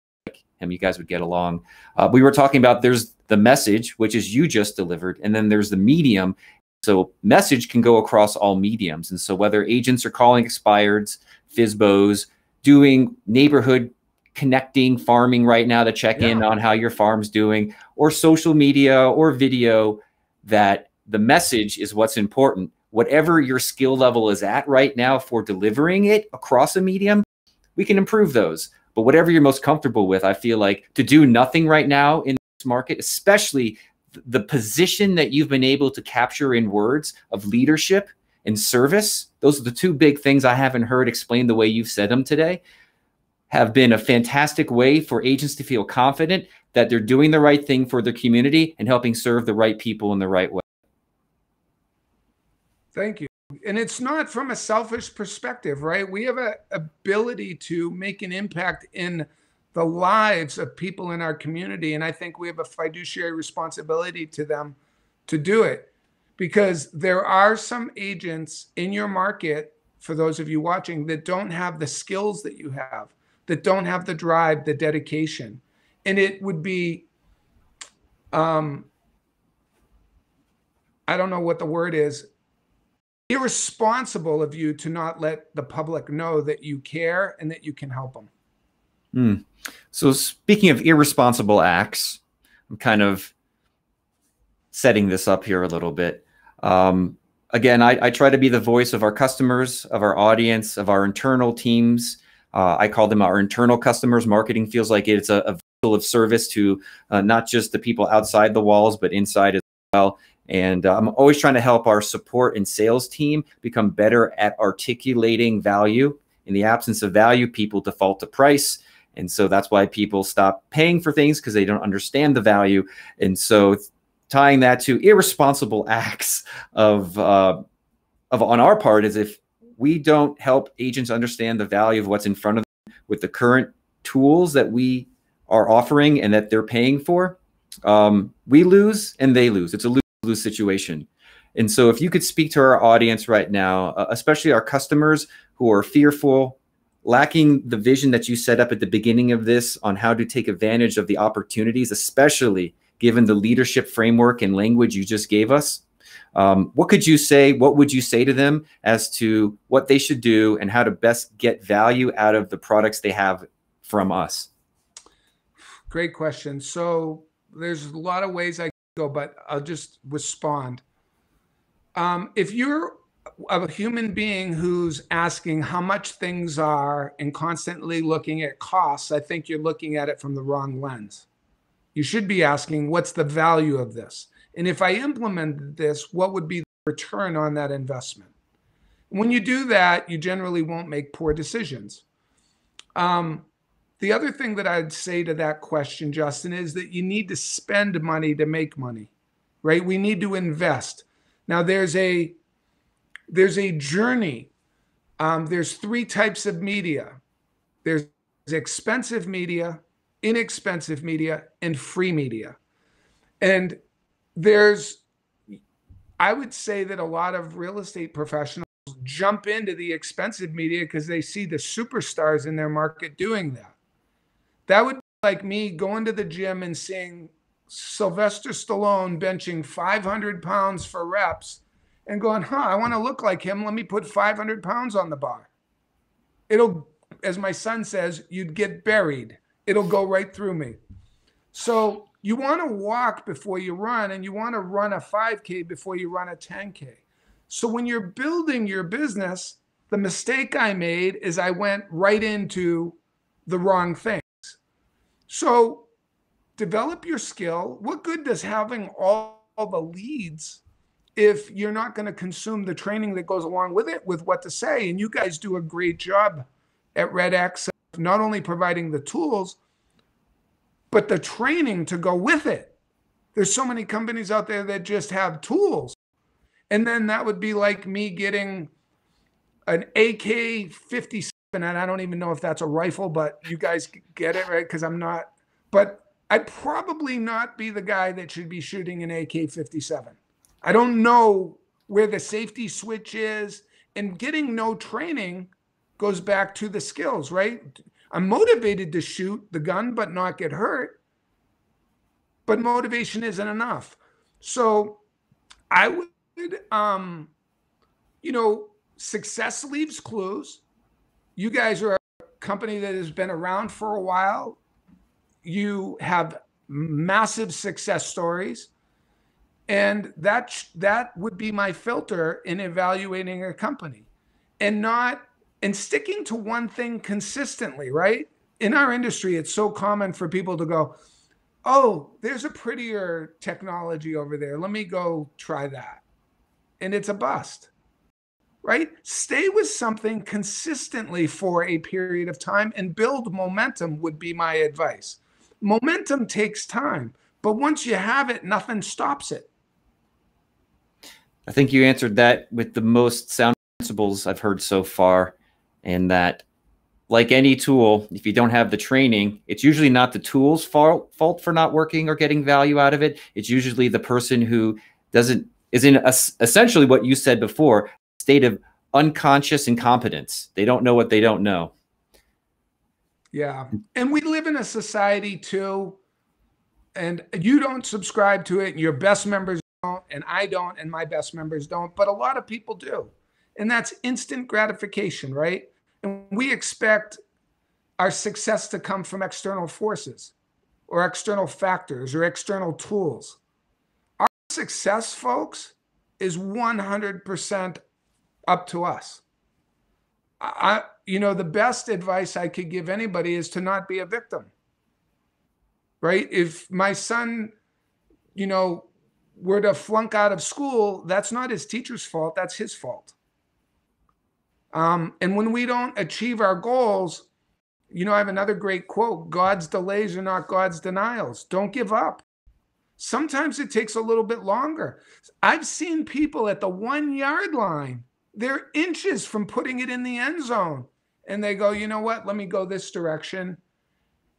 him, you guys would get along. Uh, we were talking about there's the message, which is you just delivered, and then there's the medium, so message can go across all mediums. And so whether agents are calling expireds, FSBOs, doing neighborhood connecting farming right now to check yeah. in on how your farm's doing, or social media or video, that the message is what's important. Whatever your skill level is at right now for delivering it across a medium, we can improve those. But whatever you're most comfortable with, I feel like to do nothing right now in this market, especially the position that you've been able to capture in words of leadership and service, those are the two big things I haven't heard explained the way you've said them today, have been a fantastic way for agents to feel confident that they're doing the right thing for their community and helping serve the right people in the right way. Thank you. And it's not from a selfish perspective, right? We have an ability to make an impact in the lives of people in our community. And I think we have a fiduciary responsibility to them to do it because there are some agents in your market, for those of you watching, that don't have the skills that you have, that don't have the drive, the dedication. And it would be, um, I don't know what the word is, irresponsible of you to not let the public know that you care and that you can help them. Mm. So speaking of irresponsible acts, I'm kind of setting this up here a little bit. Um, again, I, I, try to be the voice of our customers, of our audience, of our internal teams. Uh, I call them our internal customers. Marketing feels like it's a, a of service to uh, not just the people outside the walls, but inside as well. And uh, I'm always trying to help our support and sales team become better at articulating value. In the absence of value, people default to price. And so that's why people stop paying for things because they don't understand the value. And so tying that to irresponsible acts of uh, of on our part is if we don't help agents understand the value of what's in front of them with the current tools that we are offering and that they're paying for, um, we lose and they lose. It's a lose lose situation. And so, if you could speak to our audience right now, uh, especially our customers who are fearful, lacking the vision that you set up at the beginning of this on how to take advantage of the opportunities, especially given the leadership framework and language you just gave us, um, what could you say? What would you say to them as to what they should do and how to best get value out of the products they have from us? Great question. So there's a lot of ways I go, but I'll just respond. Um, if you're a human being who's asking how much things are and constantly looking at costs, I think you're looking at it from the wrong lens. You should be asking, what's the value of this? And if I implemented this, what would be the return on that investment? When you do that, you generally won't make poor decisions. Um, the other thing that I'd say to that question, Justin, is that you need to spend money to make money, right? We need to invest. Now there's a there's a journey. Um, there's three types of media. There's expensive media, inexpensive media, and free media. And there's, I would say that a lot of real estate professionals jump into the expensive media because they see the superstars in their market doing that. That would be like me going to the gym and seeing Sylvester Stallone benching 500 pounds for reps and going, huh, I want to look like him. Let me put 500 pounds on the bar. It'll, as my son says, you'd get buried. It'll go right through me. So you want to walk before you run, and you want to run a 5K before you run a 10K. So when you're building your business, the mistake I made is I went right into the wrong thing. So develop your skill. What good does having all, the leads if you're not going to consume the training that goes along with it with what to say? And you guys do a great job at Red X, not only providing the tools, but the training to go with it. There's so many companies out there that just have tools. And then that would be like me getting an AK 57 and I don't even know if that's a rifle, but you guys get it, right? Because I'm not, but I'd probably not be the guy that should be shooting an AK 57. I don't know where the safety switch is. And getting no training goes back to the skills, right? I'm motivated to shoot the gun, but not get hurt. But motivation isn't enough. So I would, um, you know, success leaves clues you guys are a company that has been around for a while. You have massive success stories. And that that would be my filter in evaluating a company. And not and sticking to one thing consistently, right? In our industry, it's so common for people to go, "Oh, there's a prettier technology over there. Let me go try that." And it's a bust right? Stay with something consistently for a period of time and build momentum, would be my advice. Momentum takes time, but once you have it, nothing stops it. I think you answered that with the most sound principles I've heard so far, and that like any tool, if you don't have the training, it's usually not the tool's fault, fault for not working or getting value out of it. It's usually the person who doesn't is in essentially what you said before state of unconscious incompetence. They don't know what they don't know. Yeah. And we live in a society too, and you don't subscribe to it, and your best members don't, and I don't, and my best members don't, but a lot of people do. And that's instant gratification, right? And we expect our success to come from external forces or external factors or external tools. Our success, folks, is 100% up to us. I, you know, the best advice I could give anybody is to not be a victim. Right? If my son, you know, were to flunk out of school, that's not his teacher's fault. That's his fault. Um, and when we don't achieve our goals, you know, I have another great quote God's delays are not God's denials. Don't give up. Sometimes it takes a little bit longer. I've seen people at the one yard line, they're inches from putting it in the end zone. And they go, you know what? Let me go this direction.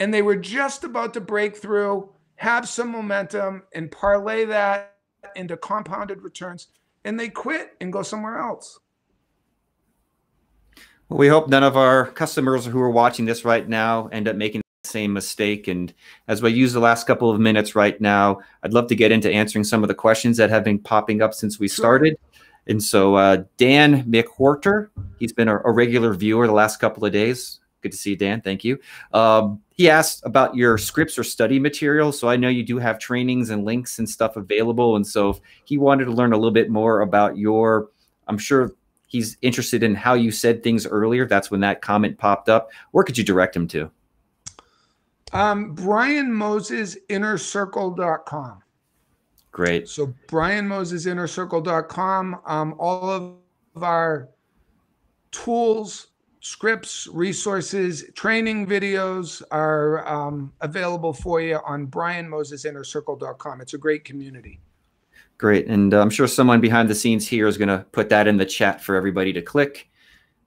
And they were just about to break through, have some momentum, and parlay that into compounded returns. And they quit and go somewhere else. Well, we hope none of our customers who are watching this right now end up making the same mistake. And as we use the last couple of minutes right now, I'd love to get into answering some of the questions that have been popping up since we started. And so uh, Dan McWhorter, he's been a, a, regular viewer the last couple of days. Good to see you, Dan. Thank you. Um, he asked about your scripts or study materials. So I know you do have trainings and links and stuff available. And so he wanted to learn a little bit more about your, I'm sure he's interested in how you said things earlier. That's when that comment popped up. Where could you direct him to? Um, Brian Moses innercircle.com. Great. So Brian Moses innercircle.com. Um, all of our tools, scripts, resources, training videos are um, available for you on Brian Moses innercircle.com. It's a great community. Great. And uh, I'm sure someone behind the scenes here is going to put that in the chat for everybody to click.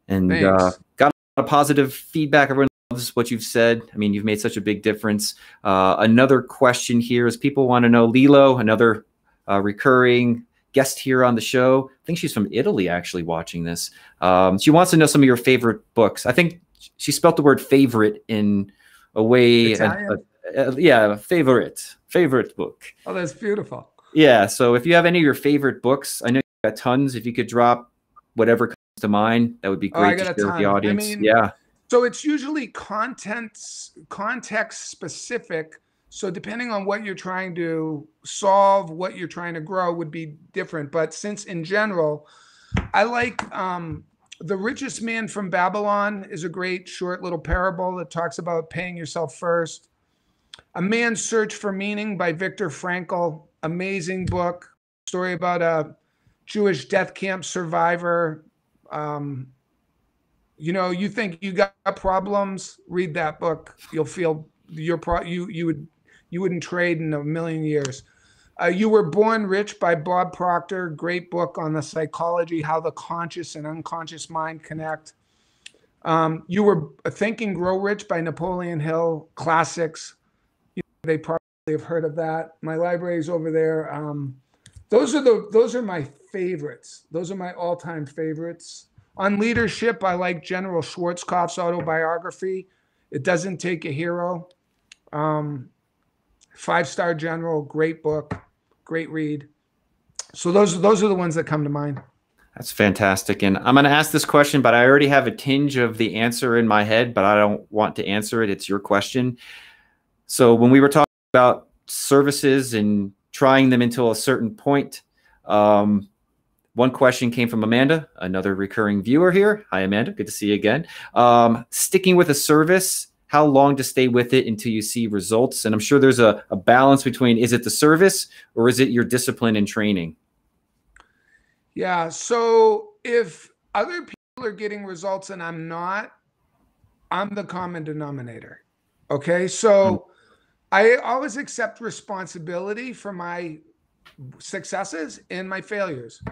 And uh, got a lot of positive feedback. Everyone loves what you've said. I mean, you've made such a big difference. Uh, another question here is people want to know Lilo, another uh, recurring guest here on the show. I think she's from Italy, actually, watching this. Um, she wants to know some of your favorite books. I think she spelt the word favorite in a way. Uh, uh, yeah, favorite, favorite book. Oh, that's beautiful. Yeah. So if you have any of your favorite books, I know you got tons. If you could drop whatever comes to mind, that would be oh, great oh, to share with the audience. I mean, yeah. So it's usually content context specific. So depending on what you're trying to solve, what you're trying to grow would be different. But since in general, I like um, the richest man from Babylon is a great short little parable that talks about paying yourself first. A Man's Search for Meaning by Viktor Frankl amazing book, story about a Jewish death camp survivor. Um, you know, you think you got problems, read that book. You'll feel your pro you you would you wouldn't trade in a million years. Uh, you were born rich by Bob Proctor. Great book on the psychology, how the conscious and unconscious mind connect. Um, you were Think and Grow Rich by Napoleon Hill. Classics. You know, they probably have heard of that. My library is over there. Um, those are the those are my favorites. Those are my all-time favorites. On leadership, I like General Schwarzkopf's autobiography. It doesn't take a hero. Um, Five Star General, great book, great read. So those those are the ones that come to mind. That's fantastic. And I'm going to ask this question, but I already have a tinge of the answer in my head, but I don't want to answer it. It's your question. So when we were talking about services and trying them until a certain point. Um, one question came from Amanda, another recurring viewer here. Hi, Amanda. Good to see you again. Um, sticking with a service, how long to stay with it until you see results? And I'm sure there's a, a balance between is it the service or is it your discipline and training? Yeah. So if other people are getting results and I'm not, I'm the common denominator. Okay. So, mm I always accept responsibility for my successes and my failures.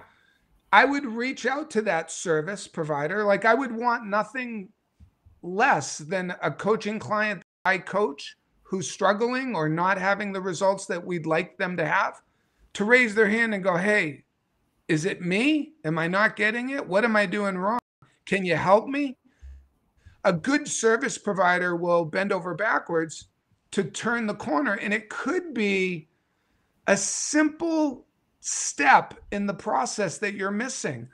I would reach out to that service provider. Like I would want nothing less than a coaching client I coach who's struggling or not having the results that we'd like them to have to raise their hand and go, Hey, is it me? Am I not getting it? What am I doing wrong? Can you help me? A good service provider will bend over backwards to turn the corner. And it could be a simple step in the process that you're missing.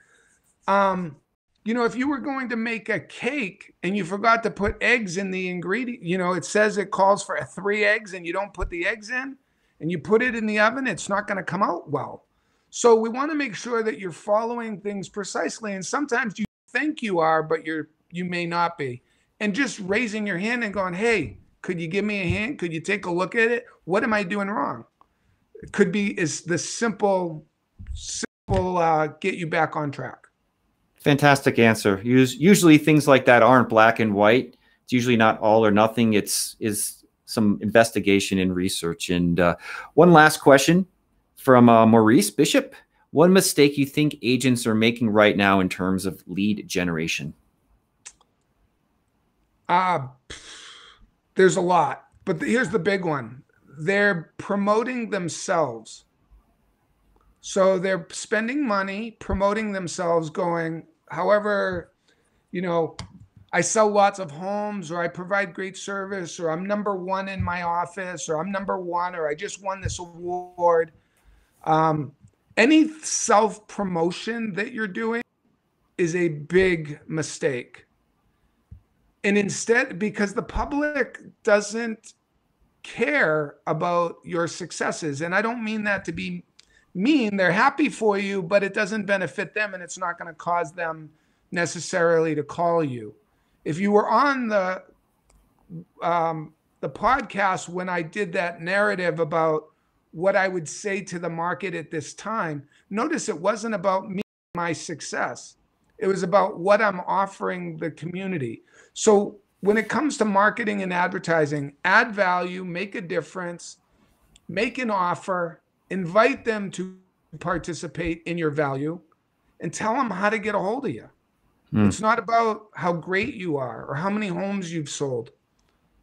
Um, you know, if you were going to make a cake and you forgot to put eggs in the ingredient, you know, it says it calls for three eggs and you don't put the eggs in and you put it in the oven, it's not going to come out well. So we want to make sure that you're following things precisely. And sometimes you think you are, but you're you may not be. And just raising your hand and going, hey, could you give me a hand? Could you take a look at it? What am I doing wrong? It could be is the simple, simple uh, get you back on track. Fantastic answer. Use Usually things like that aren't black and white. It's usually not all or nothing. It's is some investigation and research. And uh, one last question from uh, Maurice Bishop. One mistake you think agents are making right now in terms of lead generation? Uh, there's a lot, but here's the big one. They're promoting themselves. So they're spending money promoting themselves, going, however, you know, I sell lots of homes or I provide great service or I'm number one in my office or I'm number one or I just won this award. Um, any self promotion that you're doing is a big mistake. And instead, because the public doesn't care about your successes, and I don't mean that to be mean, they're happy for you, but it doesn't benefit them and it's not going to cause them necessarily to call you. If you were on the um, the podcast when I did that narrative about what I would say to the market at this time, notice it wasn't about me, my success. It was about what I'm offering the community. So when it comes to marketing and advertising, add value, make a difference, make an offer, invite them to participate in your value, and tell them how to get a hold of you. Mm. It's not about how great you are or how many homes you've sold.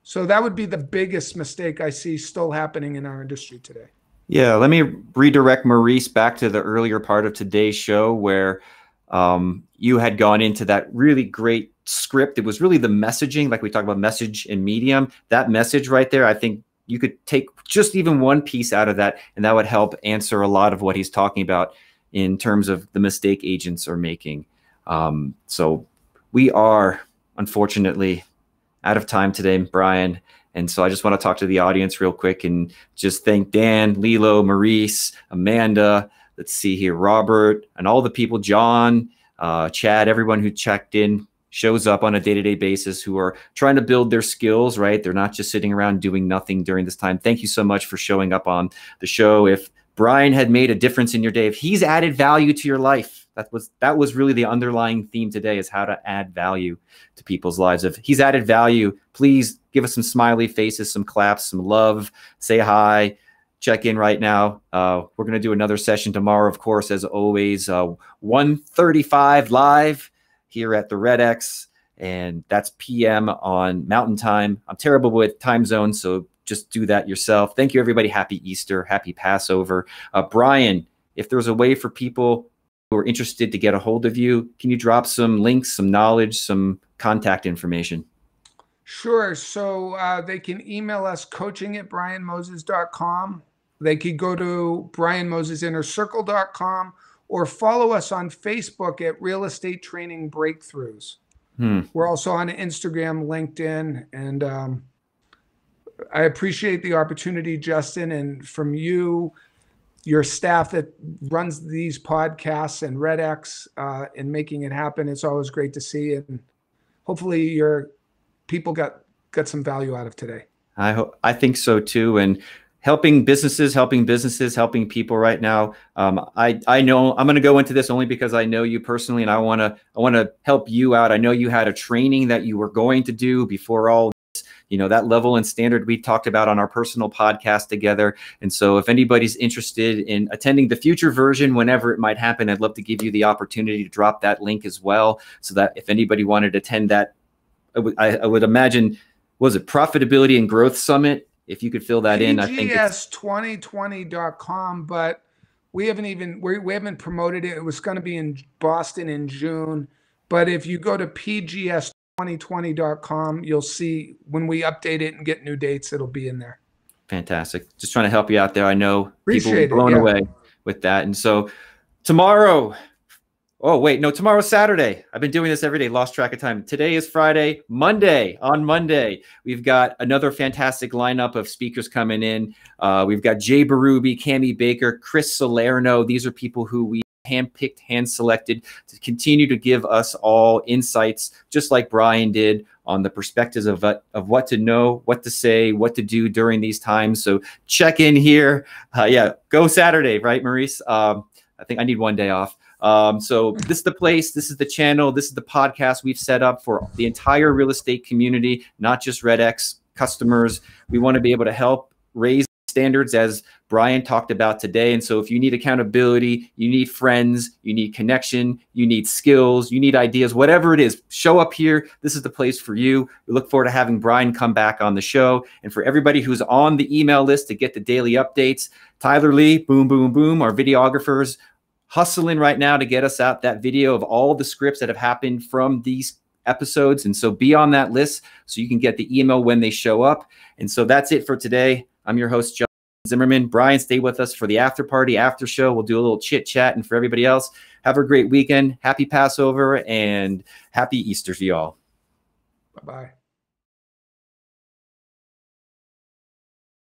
So that would be the biggest mistake I see still happening in our industry today. Yeah, let me redirect Maurice back to the earlier part of today's show where um, you had gone into that really great script. It was really the messaging, like we talked about message and medium. That message right there, I think you could take just even one piece out of that, and that would help answer a lot of what he's talking about in terms of the mistake agents are making. Um, so we are unfortunately out of time today, Brian. And so I just want to talk to the audience real quick and just thank Dan, Lilo, Maurice, Amanda. Let's see here, Robert, and all the people, John, uh, Chad, everyone who checked in, shows up on a day to day basis, who are trying to build their skills, right? They're not just sitting around doing nothing during this time. Thank you so much for showing up on the show. If Brian had made a difference in your day, if he's added value to your life, that was that was really the underlying theme today is how to add value to people's lives. If he's added value, please give us some smiley faces, some claps, some love, say hi, check in right now. Uh, we're going to do another session tomorrow, of course, as always, uh, 135 live here at the Red X. And that's PM on Mountain Time. I'm terrible with time zones, so just do that yourself. Thank you, everybody. Happy Easter. Happy Passover. Uh, Brian, if there's a way for people who are interested to get a hold of you, can you drop some links, some knowledge, some contact information? Sure. So uh, they can email us coaching at brianmoses.com. They could go to brianmosesinnercircle.com or follow us on Facebook at Real Estate Training Breakthroughs. Hmm. We're also on Instagram, LinkedIn, and um, I appreciate the opportunity, Justin, and from you your staff that runs these podcasts and RedX uh, and making it happen. It's always great to see, and hopefully your people got got some value out of today. I hope I think so too, and helping businesses, helping businesses, helping people right now. Um, I I know I'm going to go into this only because I know you personally, and I want to I want to help you out. I know you had a training that you were going to do before all this, you know that level and standard we talked about on our personal podcast together and so if anybody's interested in attending the future version whenever it might happen i'd love to give you the opportunity to drop that link as well so that if anybody wanted to attend that I, I would imagine was it profitability and growth summit if you could fill that in i think it's 2020.com but we haven't even we, we haven't promoted it it was going to be in boston in june but if you go to pgs 2020.com. You'll see when we update it and get new dates, it'll be in there. Fantastic. Just trying to help you out there. I know Appreciate people blown it, yeah. away with that. And so tomorrow, oh, wait, no, tomorrow's Saturday. I've been doing this every day, lost track of time. Today is Friday. Monday, on Monday, we've got another fantastic lineup of speakers coming in. Uh, we've got Jay Berube, Cami Baker, Chris Salerno. These are people who we handpicked, hand selected to continue to give us all insights, just like Brian did on the perspectives of, uh, of what to know, what to say, what to do during these times. So check in here. Uh, yeah, go Saturday, right, Maurice? Um, I think I need one day off. Um, so this is the place, this is the channel, this is the podcast we've set up for the entire real estate community, not just Red X customers. We want to be able to help raise standards as Brian talked about today. And so if you need accountability, you need friends, you need connection, you need skills, you need ideas, whatever it is, show up here. This is the place for you. We look forward to having Brian come back on the show. And for everybody who's on the email list to get the daily updates, Tyler Lee, boom, boom, boom, our videographers hustling right now to get us out that video of all the scripts that have happened from these episodes. And so be on that list so you can get the email when they show up. And so that's it for today. I'm your host, John Zimmerman. Brian, stay with us for the after party, after show. We'll do a little chit chat. And for everybody else, have a great weekend. Happy Passover and happy Easter to y'all. Bye bye.